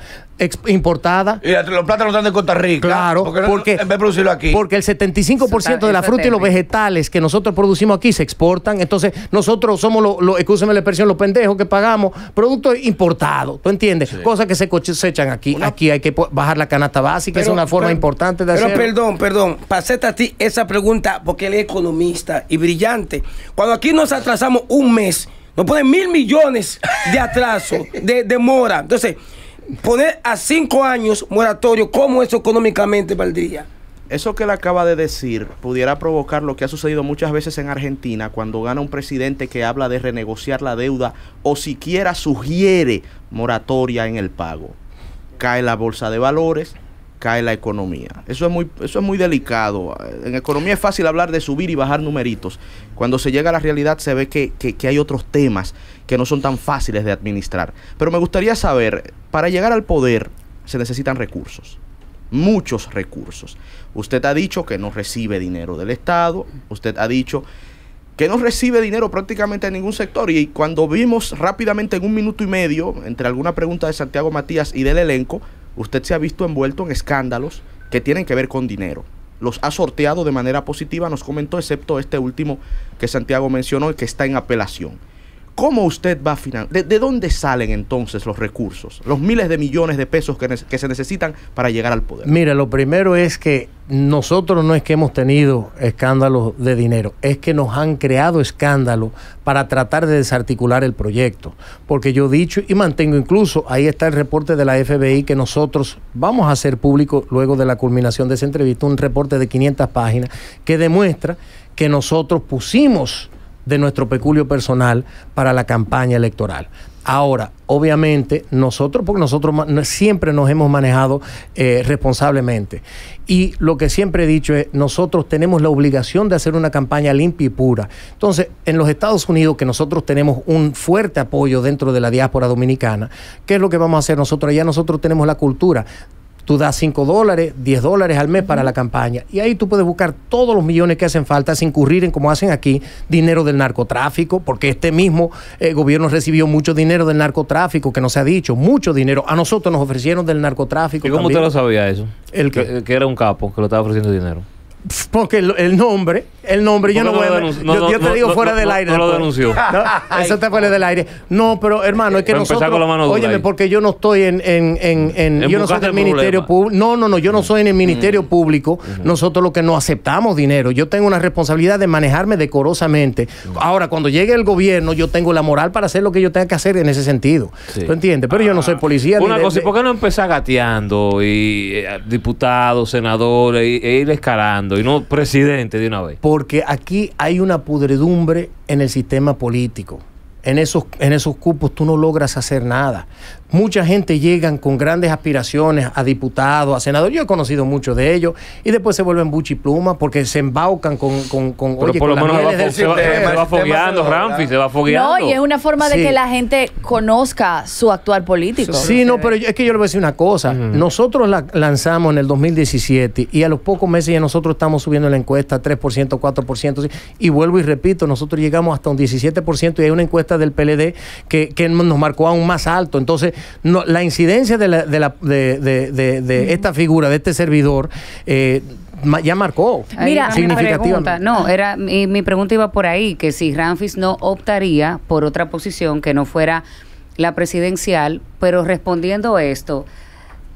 importada Y los plátanos están de Costa Rica. Claro, porque, en vez de producirlo aquí. porque el 75% de la fruta y los vegetales que nosotros producimos aquí se exportan. Entonces, nosotros somos, los, lo, excúseme la expresión, los pendejos que pagamos productos importados. ¿Tú entiendes? Cosas que se cosechan aquí. Aquí hay que bajar la canasta básica. es una forma pero- importante de Pero hacerlo. perdón, perdón, para hacerte a ti esa pregunta, porque él es economista y brillante. Cuando aquí nos atrasamos un mes, nos ponen mil millones de atraso, de, de mora. Entonces, poner a cinco años moratorio, ¿cómo eso económicamente valdría? Eso que él acaba de decir pudiera provocar lo que ha sucedido muchas veces en Argentina cuando gana un presidente que habla de renegociar la deuda o siquiera sugiere moratoria en el pago. Cae la bolsa de valores, cae la economía. Eso es muy, eso es muy delicado. En economía es fácil hablar de subir y bajar numeritos. Cuando se llega a la realidad se ve que, que- que hay otros temas que no son tan fáciles de administrar. Pero me gustaría saber, para llegar al poder se necesitan recursos muchos recursos. Usted ha dicho que no recibe dinero del Estado, usted ha dicho que no recibe dinero prácticamente en ningún sector y cuando vimos rápidamente en un minuto y medio, entre alguna pregunta de Santiago Matías y del elenco, usted se ha visto envuelto en escándalos que tienen que ver con dinero. Los ha sorteado de manera positiva, nos comentó, excepto este último que Santiago mencionó y que está en apelación. ¿Cómo usted va a financiar? ¿De, de dónde salen entonces los recursos? Los miles de millones de pesos que, que se necesitan para llegar al poder. Mira, lo primero es que nosotros no es que hemos tenido escándalos de dinero, es que nos han creado escándalos para tratar de desarticular el proyecto. Porque yo he dicho y mantengo incluso, ahí está el reporte de la FBI que nosotros vamos a hacer público luego de la culminación de esa entrevista, un reporte de 500 páginas que demuestra que nosotros pusimos de nuestro peculio personal para la campaña electoral. Ahora, obviamente, nosotros, porque nosotros siempre nos hemos manejado eh, responsablemente. Y lo que siempre he dicho es, nosotros tenemos la obligación de hacer una campaña limpia y pura. Entonces, en los Estados Unidos, que nosotros tenemos un fuerte apoyo dentro de la diáspora dominicana, ¿qué es lo que vamos a hacer nosotros? Allá nosotros tenemos la cultura. Tú das 5 dólares, 10 dólares al mes para la campaña. Y ahí tú puedes buscar todos los millones que hacen falta sin incurrir en, como hacen aquí, dinero del narcotráfico, porque este mismo eh, gobierno recibió mucho dinero del narcotráfico, que no se ha dicho, mucho dinero. A nosotros nos ofrecieron del narcotráfico. ¿Y cómo también. usted lo sabía eso? ¿El? Que, que era un capo que lo estaba ofreciendo dinero. Porque el, el nombre, el nombre, yo ¿Por no voy a. yo, te digo fuera del aire. no lo denunció. Eso está fuera del aire. No, pero hermano, es que nosotros. óyeme, porque yo no estoy en. en, yo no soy del el Ministerio. Público. No, no, no, yo no soy en el Ministerio Público. Nosotros lo que no aceptamos dinero. Yo tengo una responsabilidad de manejarme decorosamente. Ahora, cuando llegue el gobierno, yo tengo la moral para hacer lo que yo tenga que hacer en ese sentido. Sí. ¿Tú entiendes? Pero yo no soy policía. ni Una de- cosa, ¿y de- por qué no empezar gateando y eh, diputados, senadores, y- e ir escalando y no presidente de una vez? Porque aquí hay una pudredumbre en el sistema político. En esos, en esos cupos tú no logras hacer nada. Mucha gente llegan con grandes aspiraciones a diputados, a senadores. Yo he conocido muchos de ellos y después se vuelven buchi pluma porque se embaucan con, con, con, Pero oye, por lo con menos se va, del se va- se fogueando. Ramfi, se va fogueando. No, y es una forma de Sí. que la gente conozca su actuar político. Sí, no, pero yo- es que yo le voy a decir una cosa. Nosotros la lanzamos en el 2017 y a los pocos meses ya nosotros estamos subiendo la encuesta 3%, 4%. sí. Y vuelvo y repito, nosotros llegamos hasta un 17% y hay una encuesta del PLD que, que nos marcó aún más alto. Entonces, no, la incidencia de, la- de la- de- de- esta figura, de este servidor, eh, ya marcó Mira, significativamente. No, era mi, mi pregunta iba por ahí, que si Ramfis no optaría por otra posición que no fuera la presidencial, pero respondiendo esto,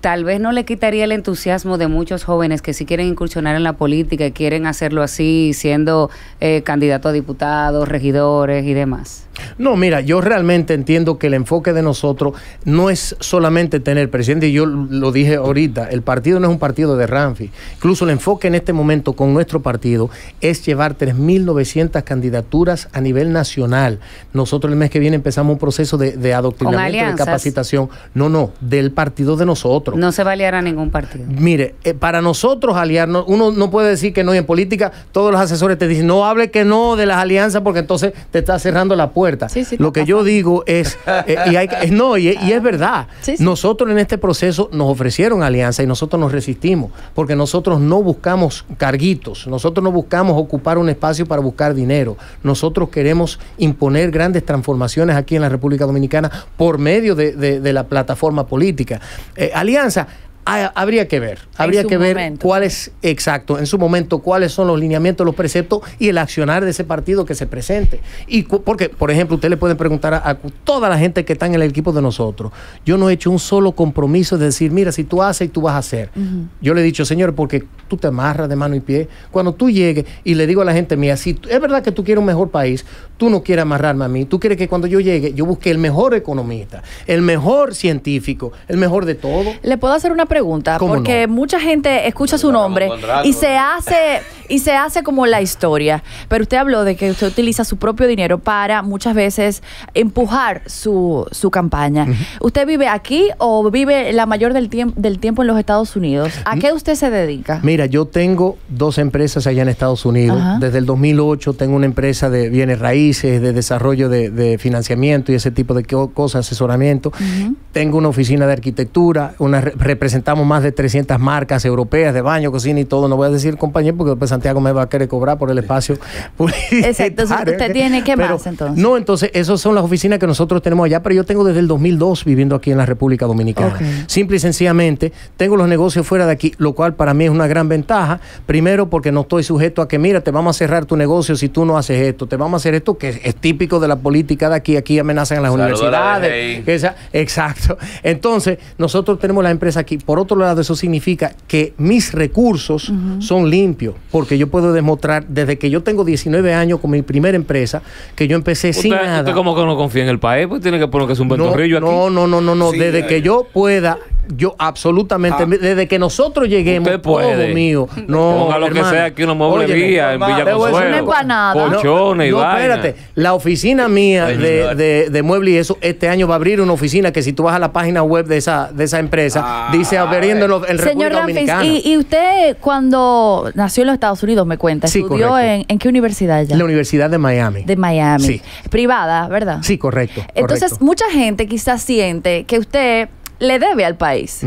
tal vez no le quitaría el entusiasmo de muchos jóvenes que si quieren incursionar en la política y quieren hacerlo así, siendo eh, candidato a diputados, regidores y demás. No, mira, yo realmente entiendo que el enfoque de nosotros no es solamente tener presidente, y yo lo dije ahorita, el partido no es un partido de Ramfi. Incluso el enfoque en este momento con nuestro partido es llevar 3.900 candidaturas a nivel nacional. Nosotros el mes que viene empezamos un proceso de, de adoctrinamiento, de capacitación. No, no, del partido de nosotros. No se va a aliar a ningún partido. Mire, eh, para nosotros aliarnos, uno no puede decir que no, y en política todos los asesores te dicen, no hable que no de las alianzas porque entonces te está cerrando la puerta. Sí, sí, Lo que yo digo es, eh, y hay es- no, y, y es verdad, Sí, sí. nosotros en este proceso nos ofrecieron alianza y nosotros nos resistimos, porque nosotros no buscamos carguitos, nosotros no buscamos ocupar un espacio para buscar dinero, nosotros queremos imponer grandes transformaciones aquí en la República Dominicana por medio de, de- de la plataforma política. Eh, alianza. Ha- Habría que ver, habría que ver momento. cuáles, exacto, en su momento, cuáles son los lineamientos, los preceptos y el accionar de ese partido que se presente. Y porque, por ejemplo, usted le puede preguntar a, a toda la gente que está en el equipo de nosotros. Yo no he hecho un solo compromiso de decir, mira, si tú haces y tú vas a hacer. Yo le he dicho, señor, porque tú te amarras de mano y pie. Cuando tú llegues y le digo a la gente mía, si es verdad que tú quieres un mejor país, tú no quieres amarrarme a mí. Tú quieres que cuando yo llegue, yo busque el mejor economista, el mejor científico, el mejor de todo. Le puedo hacer una pregunta, ¿Cómo porque no? mucha gente escucha su nombre contrato, y se hace y se hace como la historia. Pero usted habló de que usted utiliza su propio dinero para muchas veces empujar su, su campaña. ¿Usted vive aquí o vive la mayor del, tiemp- del tiempo en los Estados Unidos? ¿A qué usted se dedica? Mira, yo tengo dos empresas allá en Estados Unidos. Ajá. Desde el 2008 tengo una empresa de bienes raíces, de desarrollo de, de financiamiento y ese tipo de co- cosas, asesoramiento. Tengo una oficina de arquitectura, una re- representación representamos más de 300 marcas europeas de baño, cocina y todo. No voy a decir compañero porque después Santiago me va a querer cobrar por el espacio. Exacto, entonces usted tiene, ¿qué más, entonces? No, entonces, esas son las oficinas que nosotros tenemos allá, pero yo tengo desde el 2002 viviendo aquí en la República Dominicana. Simple y sencillamente, tengo los negocios fuera de aquí, lo cual para mí es una gran ventaja. Primero, porque no estoy sujeto a que, mira, te vamos a cerrar tu negocio si tú no haces esto, te vamos a hacer esto, que es típico de la política de aquí. Aquí amenazan a las Saludos a la universidades. Que esa- exacto. Entonces, nosotros tenemos la empresa aquí. Por otro lado, eso significa que mis recursos son limpios, porque yo puedo demostrar desde que yo tengo 19 años con mi primera empresa, que yo empecé sin nada. usted como que no confía en el país, pues tiene que poner que es un No, ventorrillo aquí. no, no, no, no, no. Sí, desde que yo pueda, yo absolutamente, Ah. desde que nosotros lleguemos, Usted puede. todo mío. No, Ponga lo que sea aquí, en Villa te voy a decir Consuelo. Colchones y no, espérate. La oficina mía Ay, de, de, de mueble y eso, este año va a abrir una oficina que si tú vas a la página web de esa, de esa empresa, Ah, dice abriendo en, en Señor Dominicana. y, y usted cuando nació en los Estados Unidos, me cuenta, Sí, estudió en, en qué universidad ya? La Universidad de Miami. de Miami. Sí. Privada, ¿verdad? Sí, correcto. Entonces, correcto. mucha gente quizás siente que usted le debe al país.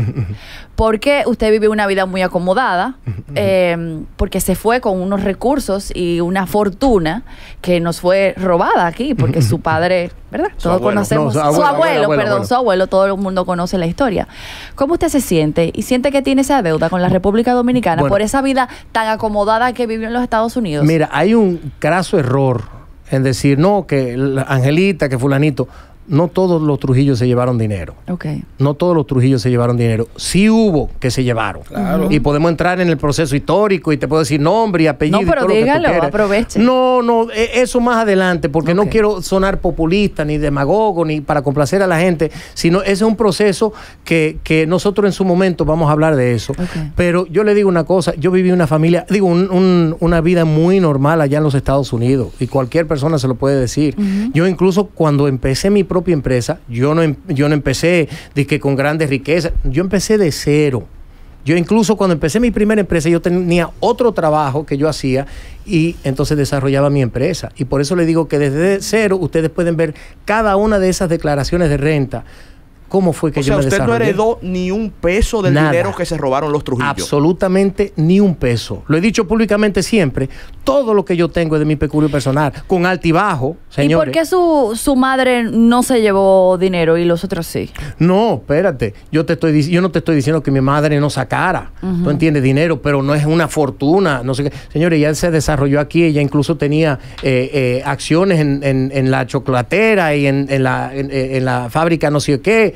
Porque usted vive una vida muy acomodada, eh, porque se fue con unos recursos y una fortuna que nos fue robada aquí, porque su padre, ¿verdad? Todos abuelo. conocemos. No, su abuelo, abuelo, abuelo, abuelo, perdón, su abuelo, todo el mundo conoce la historia. ¿Cómo usted se siente? ¿Y siente que tiene esa deuda con la República Dominicana Bueno. por esa vida tan acomodada que vivió en los Estados Unidos? Mira, hay un craso error en decir, no, que Angelita, que fulanito. No todos los Trujillos se llevaron dinero. Ok. No todos los Trujillos se llevaron dinero. Sí hubo que se llevaron. Claro. Y podemos entrar en el proceso histórico y te puedo decir nombre y apellido. No, y pero todo lo que tú dígalo, aproveche. No, no, e- eso más adelante, porque no quiero sonar populista, ni demagogo, ni para complacer a la gente, sino ese es un proceso que, que nosotros en su momento vamos a hablar de eso. Ok. Pero yo le digo una cosa, yo viví una familia, digo, un- un- una vida muy normal allá en los Estados Unidos y cualquier persona se lo puede decir. Yo incluso cuando empecé mi propia empresa, yo no, em- yo no empecé de que con grandes riquezas, yo empecé de cero. Yo incluso cuando empecé mi primera empresa, yo tenía otro trabajo que yo hacía y entonces desarrollaba mi empresa. Y por eso le digo que desde cero ustedes pueden ver cada una de esas declaraciones de renta, cómo fue que O yo sea, me usted no heredó ni un peso del Nada. dinero que se robaron los Trujillo. Absolutamente ni un peso. Lo he dicho públicamente siempre. Todo lo que yo tengo es de mi peculio personal, con altibajo, ¿Y señores. por qué su, su madre no se llevó dinero y los otros sí? No, espérate. Yo te estoy yo no te estoy diciendo que mi madre no sacara. Tú entiendes dinero, pero no es una fortuna, no sé qué. Señores, ella se desarrolló aquí, ella incluso tenía eh, eh, acciones en, en- en la chocolatera y en, en la, en- en la fábrica no sé qué.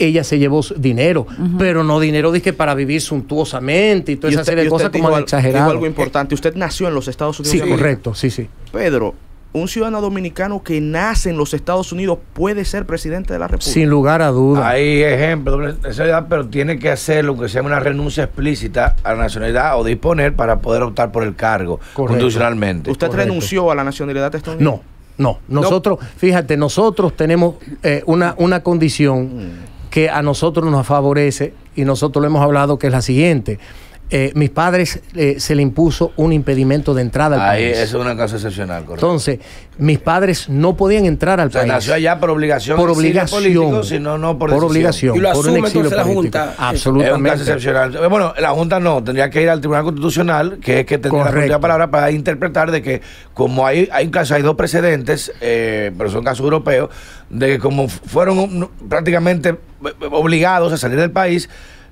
Ella se llevó su dinero, pero no dinero dije para vivir suntuosamente y toda Y esa usted- serie de cosas como al- exagerado. dijo algo importante. Usted nació en los Estados Unidos. Sí, correcto, sí, sí. Pedro, un ciudadano dominicano que nace en los Estados Unidos puede ser presidente de la República. Sin lugar a dudas. Hay nacionalidad, pero tiene que hacerlo, que sea una renuncia explícita a la nacionalidad o disponer para poder optar por el cargo Correcto. constitucionalmente. ¿Usted Correcto. renunció a la nacionalidad estadounidense? No, no. Nosotros, fíjate, nosotros tenemos eh, una, una condición que a nosotros nos favorece y nosotros lo hemos hablado que es la siguiente. Eh, mis padres eh, se le impuso un impedimento de entrada al Ahí país. eso es una cosa excepcional, correcto. Entonces, mis pades no podían entrar al o sea, país. nació allá por obligación, por exilio obligación. político, sino no por, decisión. obligación. Y lo por asume entonces la. Junta. Es un caso Absolutamente. excepcional. Bueno, la Junta no, tendría que ir al Tribunal Constitucional, que es que tendría la última palabra para interpretar de que, como hay, hay un caso, hay dos precedentes, eh, pero son casos europeos, de que como fueron prácticamente eh, obligados a salir del país,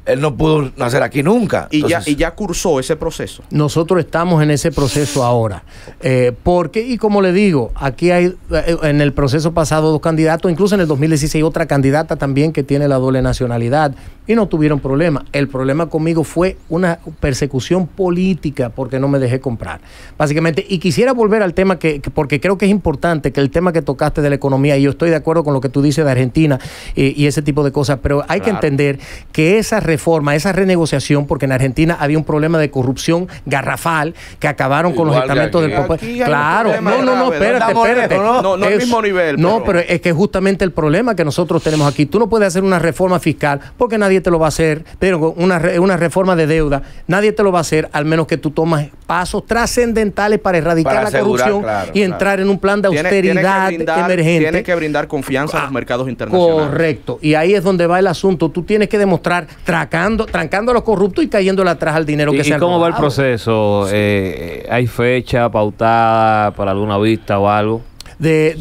él no pudo nacer aquí nunca. Y, ya, y ya cursó ese proceso. Nosotros estamos en ese proceso ahora. Eh, porque, y como le digo, aquí hay eh, en el proceso pasado dos candidatos, incluso en el 2016 otra candidata también que tiene la doble nacionalidad y no tuvieron problema. El problema conmigo fue una persecución política porque no me dejé comprar. Básicamente, y quisiera volver al tema que, que- porque creo que es importante que el tema que tocaste de la economía, y yo estoy de acuerdo con lo que tú dices de Argentina eh, y ese tipo de cosas, pero hay que entender que esa reforma, esa renegociación, porque en Argentina había un problema de corrupción garrafal que acabaron con los estamentos del un Claro, no, no, no, espérate, espérate. ¿no? No, no Es- mismo nivel, No, pero- pero es que justamente el problema que nosotros tenemos aquí, tú no puedes hacer una reforma fiscal porque nadie te lo va a hacer, pero una, re- una reforma de deuda, nadie te lo va a hacer al menos que tú tomas pasos trascendentales para erradicar Para la asegurar, corrupción claro, y entrar en un plan de Tiene- tiene que austeridad brindar- emergente. Tiene que brindar confianza a Ah, los mercados internacionales. Correcto. Y ahí es donde va el asunto. Tú tienes que demostrar track sacando, trancando a los corruptos y cayéndole atrás al dinero que ¿Y, se y ha cómo va el proceso? Eh, ¿Hay fecha pautada para alguna vista o algo? De,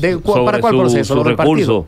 ¿Para cuál su- proceso? Su ¿Lo del partido?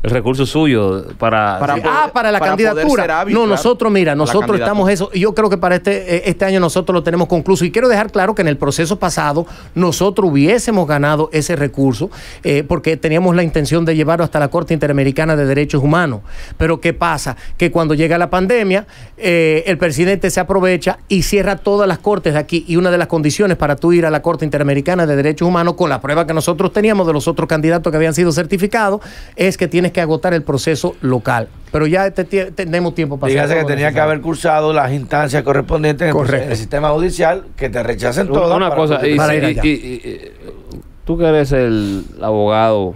El recurso suyo para... Para Sí, poder- ah, para la para poder candidatura. ser hábil, no, claro, nosotros, mira, nosotros estamos eso. y Yo creo que para este, eh, este año nosotros lo tenemos concluso. Y quiero dejar claro que en el proceso pasado nosotros hubiésemos ganado ese recurso eh, porque teníamos la intención de llevarlo hasta la Corte Interamericana de Derechos Humanos. Pero ¿qué pasa? Que cuando llega la pandemia, eh, el presidente se aprovecha y cierra todas las cortes de aquí. Y una de las condiciones para tú ir a la Corte Interamericana de Derechos Humanos, con la prueba que nosotros teníamos de los otros candidatos que habían sido certificados, es que tienes que agotar el proceso local. Pero ya tenemos tiempo para Dígase que todo tenía que haber cursado las instancias correspondientes en el, en sistema judicial, que te rechacen Una- todas. Una para cosa, que- y, para ir y- allá. y- y- tú que eres el abogado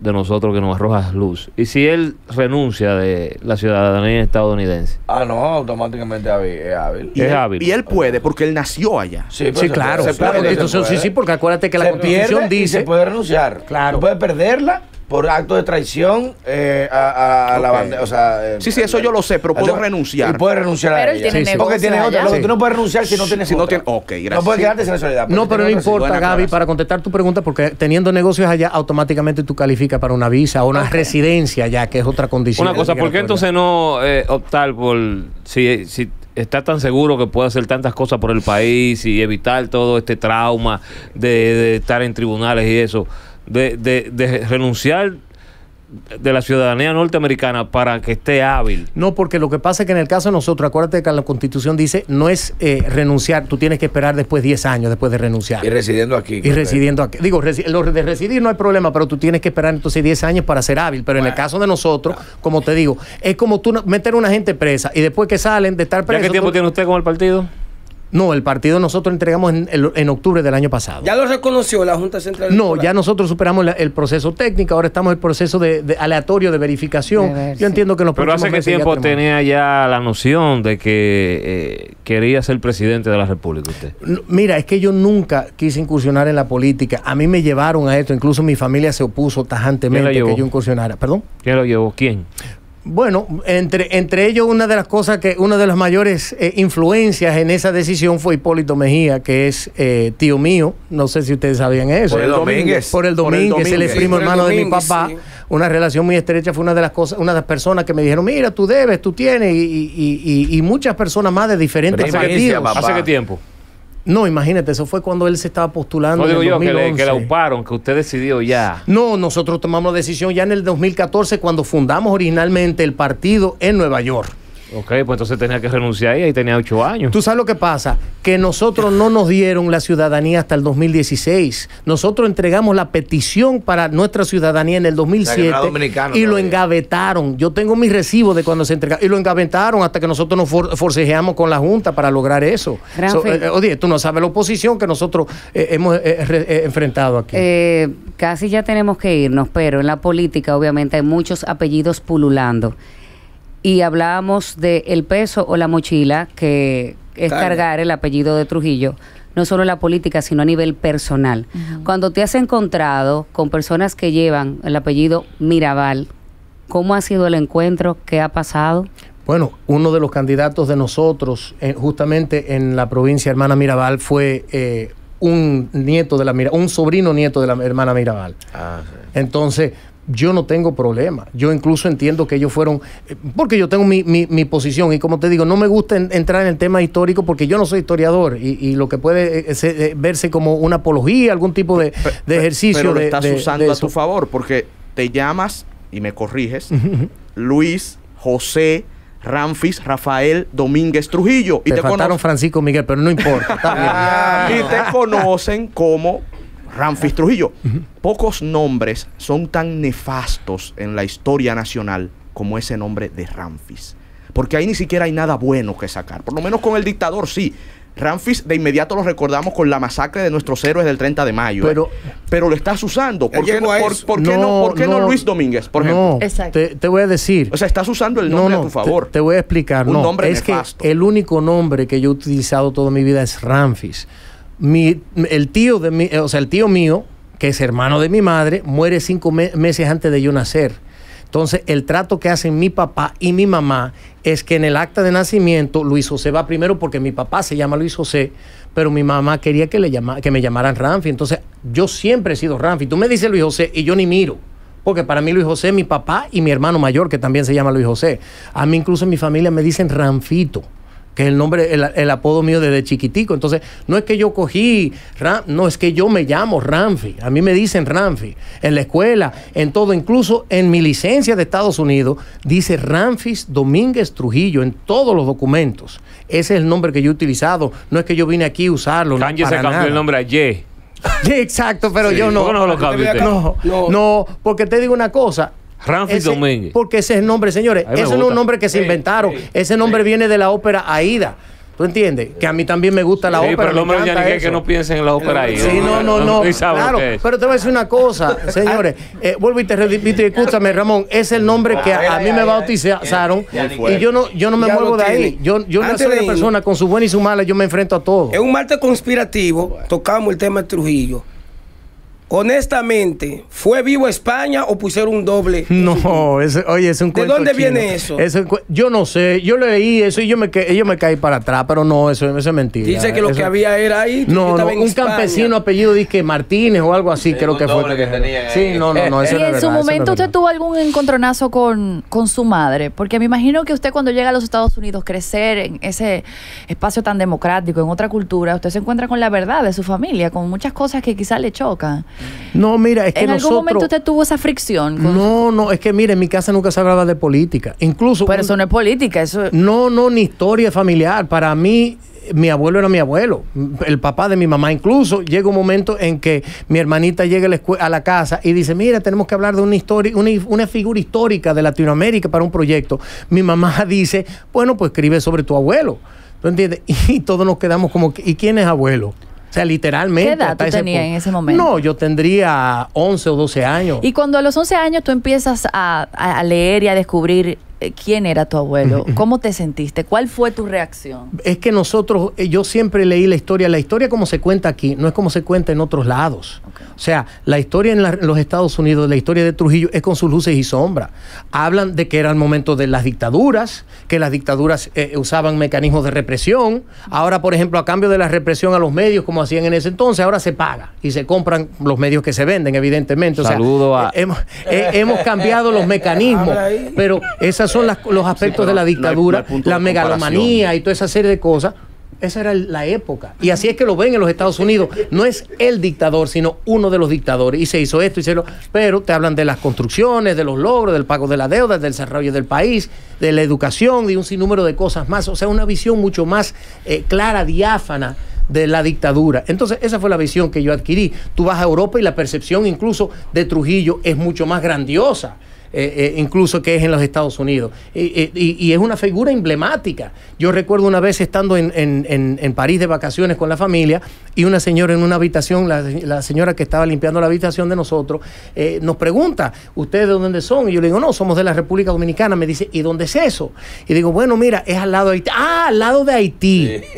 de nosotros que nos arrojas luz, y si él renuncia de la ciudadanía estadounidense, Ah, no, automáticamente es hábil. Y Es él, hábil. y él puede, porque él nació allá. Sí, pues Sí, se claro, puede, se claro. puede, Entonces, sí, puede. sí, porque acuérdate que la Constitución dice. se puede renunciar. Claro. Tú puedes perderla por acto de traición eh, a, a la bandera. O sea, eh, Sí, sí, eso yo lo sé, pero puedo renunciar. Y puedes renunciar Pero a él ella. tiene Sí, sí. Porque tiene otra. allá. Lo que Sí. tú no puedes renunciar si no tienes Si no otra. tiene- ok, gracias. No puedes quedarte sin nacionalidad. No, pero no otra, importa, Gaby, para contestar tu pregunta, porque teniendo negocios allá, automáticamente tú calificas para una visa o una residencia allá, que es otra condición. una cosa, ¿por qué entonces no eh, optar por, si, si está tan seguro que puede hacer tantas cosas por el país y evitar todo este trauma de, de estar en tribunales y eso, de, de- de renunciar de la ciudadanía norteamericana para que esté hábil? No, porque lo que pasa es que en el caso de nosotros, acuérdate que la Constitución dice, no es eh, renunciar, tú tienes que esperar después 10 años después de renunciar. Y residiendo aquí. Y residiendo aquí. Digo, resi- lo de residir no hay problema, pero tú tienes que esperar entonces 10 años para ser hábil. Pero en el caso de nosotros, como te digo, es como tú no- meter a una gente presa y después que salen de estar ¿Ya presos. qué tiempo tú- tiene usted con el partido? No, el partido nosotros entregamos en, en- octubre del año pasado. Ya lo reconoció la Junta Central No, ya nosotros superamos la- el proceso técnico, ahora estamos en el proceso de, de aleatorio de verificación. De ver, Yo sí. entiendo que en los Pero hace qué ya tiempo tenía ya la noción de que eh, quería ser presidente de la República usted. No, Mira, es que yo nunca quise incursionar en la política. A mí me llevaron a esto, incluso mi familia se opuso ¿Quién la tajantemente llevó? que yo incursionara. ¿Perdón? ¿Quién lo llevó? ¿Quién? Bueno, entre, entre ellos una de las cosas que, una de las mayores eh, influencias en esa decisión fue Hipólito Mejía, que es eh, tío mío. No sé si ustedes sabían eso. Por el Domínguez. Por el Por el Domínguez, él es Domínguez. primo Sí, por el hermano de mi Domínguez, papá. sí. Una relación muy estrecha fue una de las cosas, una de las personas que me dijeron, mira, tú debes, tú tienes, y, y- y- y muchas personas más de diferentes Primicia, partidos. ¿Hace qué tiempo? No, imagínate, eso fue cuando él se estaba postulando. No en digo el yo que le, 2011. que la uparon, que usted decidió ya. No, nosotros tomamos la decisión ya en el 2014 cuando fundamos originalmente el partido en Nueva York. Ok, pues entonces tenía que renunciar y ahí tenía ocho años. Tú sabes lo que pasa, que nosotros no nos dieron la ciudadanía hasta el 2016. Nosotros entregamos la petición para nuestra ciudadanía en el 2007 era dominicano y lo engavetaron. Yo tengo mis recibos de cuando se entregaron y lo engavetaron hasta que nosotros nos for- forcejeamos con la Junta para lograr eso. So, eh, oye, tú no sabes la oposición que nosotros eh, hemos eh, eh, enfrentado aquí. Eh, casi ya tenemos que irnos, pero en la política obviamente hay muchos apellidos pululando. Y hablábamos de el peso o la mochila que es Carga. cargar el apellido de Trujillo, no solo en la política, sino a nivel personal. Cuando te has encontrado con personas que llevan el apellido Mirabal, ¿cómo ha sido el encuentro? ¿Qué ha pasado? Bueno, uno de los candidatos de nosotros, eh, justamente en la provincia hermana Mirabal, fue eh, un nieto de la Mira- un sobrino nieto de la hermana Mirabal. Ah, sí. Entonces, yo no tengo problema. Yo incluso entiendo que ellos fueron, eh, porque yo tengo mi, mi- mi posición y como te digo, no me gusta en- entrar en el tema histórico porque yo no soy historiador y, y lo que puede eh, eh, verse como una apología, algún tipo de, de ejercicio. Pero lo estás de- usando de a tu favor, porque te llamas, y me corriges, Luis José Ramfis Rafael Domínguez Trujillo. Y Te, te, faltaron Francisco Miguel, pero no importa. está bien. y te conocen como Ramfis Trujillo. Pocos nombres son tan nefastos en la historia nacional como ese nombre de Ramfis. Porque ahí ni siquiera hay nada bueno que sacar. Por lo menos con el dictador sí. Ramfis de inmediato lo recordamos con la masacre de nuestros héroes del 30 de mayo. ¿eh? Pero- pero lo estás usando. ¿Por qué, no, por- por qué no, por qué no no, Luis Domínguez, por no, ejemplo? Exacto. Te, te voy a decir. O sea, estás usando el nombre a tu favor. Te, te voy a explicar. Un no, nombre es nefasto. que el único nombre que yo he utilizado toda mi vida es Ramfis. Mi, el tío de mi, o sea, el tío mío, que es hermano de mi madre, muere cinco me- meses antes de yo nacer. Entonces, el trato que hacen mi papá y mi mamá es que en el acta de nacimiento Luis José va primero porque mi papá se llama Luis José, pero mi mamá quería que, le que me llamaran Ramfi. Entonces, yo siempre he sido Ramfi. Tú me dices Luis José y yo ni miro. Porque para mí Luis José es mi papá y mi hermano mayor, que también se llama Luis José. A mí incluso en mi familia me dicen Ranfito, que es el nombre, el, el apodo mío desde chiquitico. Entonces, no es que yo cogí, Ram- no, es que yo me llamo Ramfi. A mí me dicen Ramfi. En la escuela, en todo, incluso en mi licencia de Estados Unidos, dice Ramfis Domínguez Trujillo en todos los documentos. Ese es el nombre que yo he utilizado. No es que yo vine aquí a usarlo. no, Kanye se cambió nada. el nombre a Ye. Sí, exacto, pero Sí, yo no. ¿por qué no lo No. no, porque te digo una cosa. Ramfi Ese- Domínguez. Porque ese es el nombre, señores. Ese no es un nombre que se inventaron. ese nombre viene de la ópera Aida. ¿Tú entiendes? Que a mí también me gusta la Sí, ópera. pero el me hombre Yanique eso. que no piensen en la ópera ahí. Sí, no, no, no. ni Claro, pero te voy a decir una cosa, señores. Eh, vuelvo y te repito y escúchame, Ramón. Es el nombre que a, a mí me bautizaron y yo no, yo no me Ya muevo de ahí. Yo, yo no Antes soy de una persona con su buena y su mala, yo me enfrento a todo. En un martes conspirativo tocamos el tema de Trujillo. Honestamente, ¿fue vivo España o pusieron un doble? No, ese- oye, es un ¿De cuento dónde chino. viene eso? Cu- yo no sé, yo leí eso y yo me, yo me caí para atrás, pero no, eso, eso es mentira. Dice que lo Eso- que había era ahí. No, no, un España. campesino apellido dice Martínez o algo así, creo un que fue. doble que tenían sí, no, no, no, eso y no es en verdad, su es momento usted tuvo algún encontronazo con, con su madre, porque me imagino que usted cuando llega a los Estados Unidos, crecer en ese espacio tan democrático, en otra cultura, usted se encuentra con la verdad de su familia, con muchas cosas que quizás le chocan. No, mira, es que ¿En algún momento usted tuvo esa fricción? con- No, no, es que mire, en mi casa nunca se hablaba de política. Incluso... Pero un- eso no es política, eso No, no, ni historia familiar. Para mí, mi abuelo era mi abuelo, el papá de mi mamá. Incluso llega un momento en que mi hermanita llega a la, casa y dice, mira, tenemos que hablar de una historia, una, una figura histórica de Latinoamérica para un proyecto. Mi mamá dice, bueno, pues escribe sobre tu abuelo. ¿Tú entiendes? Y todos nos quedamos como, ¿y quién es abuelo? O sea, literalmente. ¿Qué edad tú tenías en ese momento? No, yo tendría 11 o 12 años. Y cuando a los 11 años tú empiezas a, a- leer y a descubrir quién era tu abuelo, ¿cómo te sentiste? ¿Cuál fue tu reacción? Es que nosotros, eh, yo siempre leí la historia, la historia como se cuenta aquí, no es como se cuenta en otros lados. O sea, la historia en, la- en los Estados Unidos, la historia de Trujillo es con sus luces y sombras. Hablan de que era el momento de las dictaduras, que las dictaduras eh, usaban mecanismos de represión. Ahora, por ejemplo, a cambio de la represión a los medios, como hacían en ese entonces, ahora se paga y se compran los medios que se venden, evidentemente. O sea, Saludo a- eh, hemos, eh, hemos cambiado los mecanismos, pero esos son las- los aspectos de la no hay- dictadura, no hay punto la megalomanía y toda esa serie de cosas. Esa era la época. Y así es que lo ven en los Estados Unidos. No es el dictador, sino uno de los dictadores. Y se hizo esto y se lo. Pero te hablan de las construcciones, de los logros, del pago de la deuda, del desarrollo del país, de la educación, de un sinnúmero de cosas más. O sea, una visión mucho más eh, clara, diáfana de la dictadura. Entonces, esa fue la visión que yo adquirí. Tú vas a Europa y la percepción incluso de Trujillo es mucho más grandiosa. Eh, eh, incluso que es en los Estados Unidos. Y, y- es una figura emblemática. Yo recuerdo una vez estando en, en- en- en París de vacaciones con la familia y una señora en una habitación, la, la señora que estaba limpiando la habitación de nosotros, eh, nos pregunta, ¿ustedes de dónde son? Y yo le digo, no, somos de la República Dominicana. Me dice, ¿y dónde es eso? Y digo, bueno, mira, es al lado de Haití. Ah, al lado de Haití.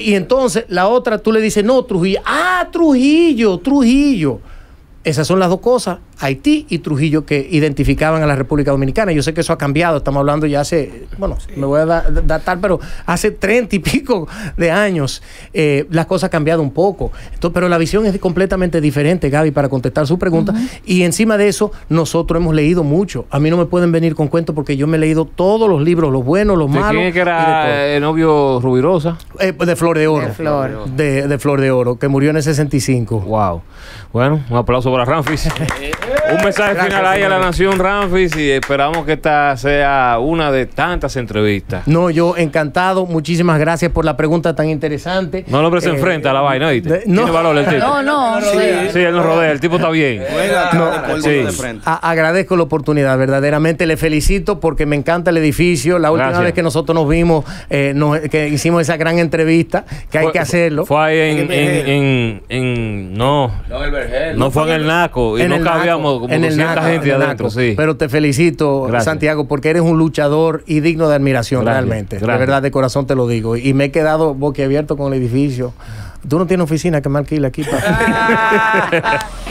Y entonces la otra, tú le dices, no, Trujillo. Ah, Trujillo, Trujillo. Esas son las dos cosas, Haití y Trujillo, que identificaban a la República Dominicana. Yo sé que eso ha cambiado, estamos hablando ya hace, bueno, me voy a da- datar, pero hace treinta y pico de años eh, las cosas han cambiado un poco. Entonces, pero la visión es completamente diferente, Gaby, para contestar su pregunta. Y encima de eso, nosotros hemos leído mucho. A mí no me pueden venir con cuentos porque yo me he leído todos los libros, los buenos, los ¿De malos. quién es que era el novio Rubirosa? Eh, pues de Flor de Oro. De Flor. De, de Flor de Oro, que murió en el 65. Wow. Bueno, un aplauso para Ramfis. un mensaje Gracias, final ahí a la nación Ramfis y esperamos que esta sea una de tantas entrevistas. No, yo encantado. Muchísimas gracias por la pregunta tan interesante. No, el hombre se Eh, enfrenta a la vaina, ¿viste? de- no. Tiene valor el tipo. No, no, sí. Sí, él no rodea, el tipo está bien. No, sí. A- agradezco la oportunidad, verdaderamente le felicito porque me encanta el edificio. La última Gracias. vez que nosotros nos vimos, eh, nos- que hicimos esa gran entrevista, que hay Fue- que hacerlo. Fue ahí en, en, en, en- no, No, el vergel. no fue en el Naco y En no cabíamos Naco, como en el 200 Naco, gente en el adentro, Naco. sí. Pero te felicito, Gracias. Santiago, porque eres un luchador y digno de admiración Gracias, realmente. De verdad, de corazón te lo digo. Y me he quedado boquiabierto con el edificio. Tú no tienes oficina que me alquila aquí. pa?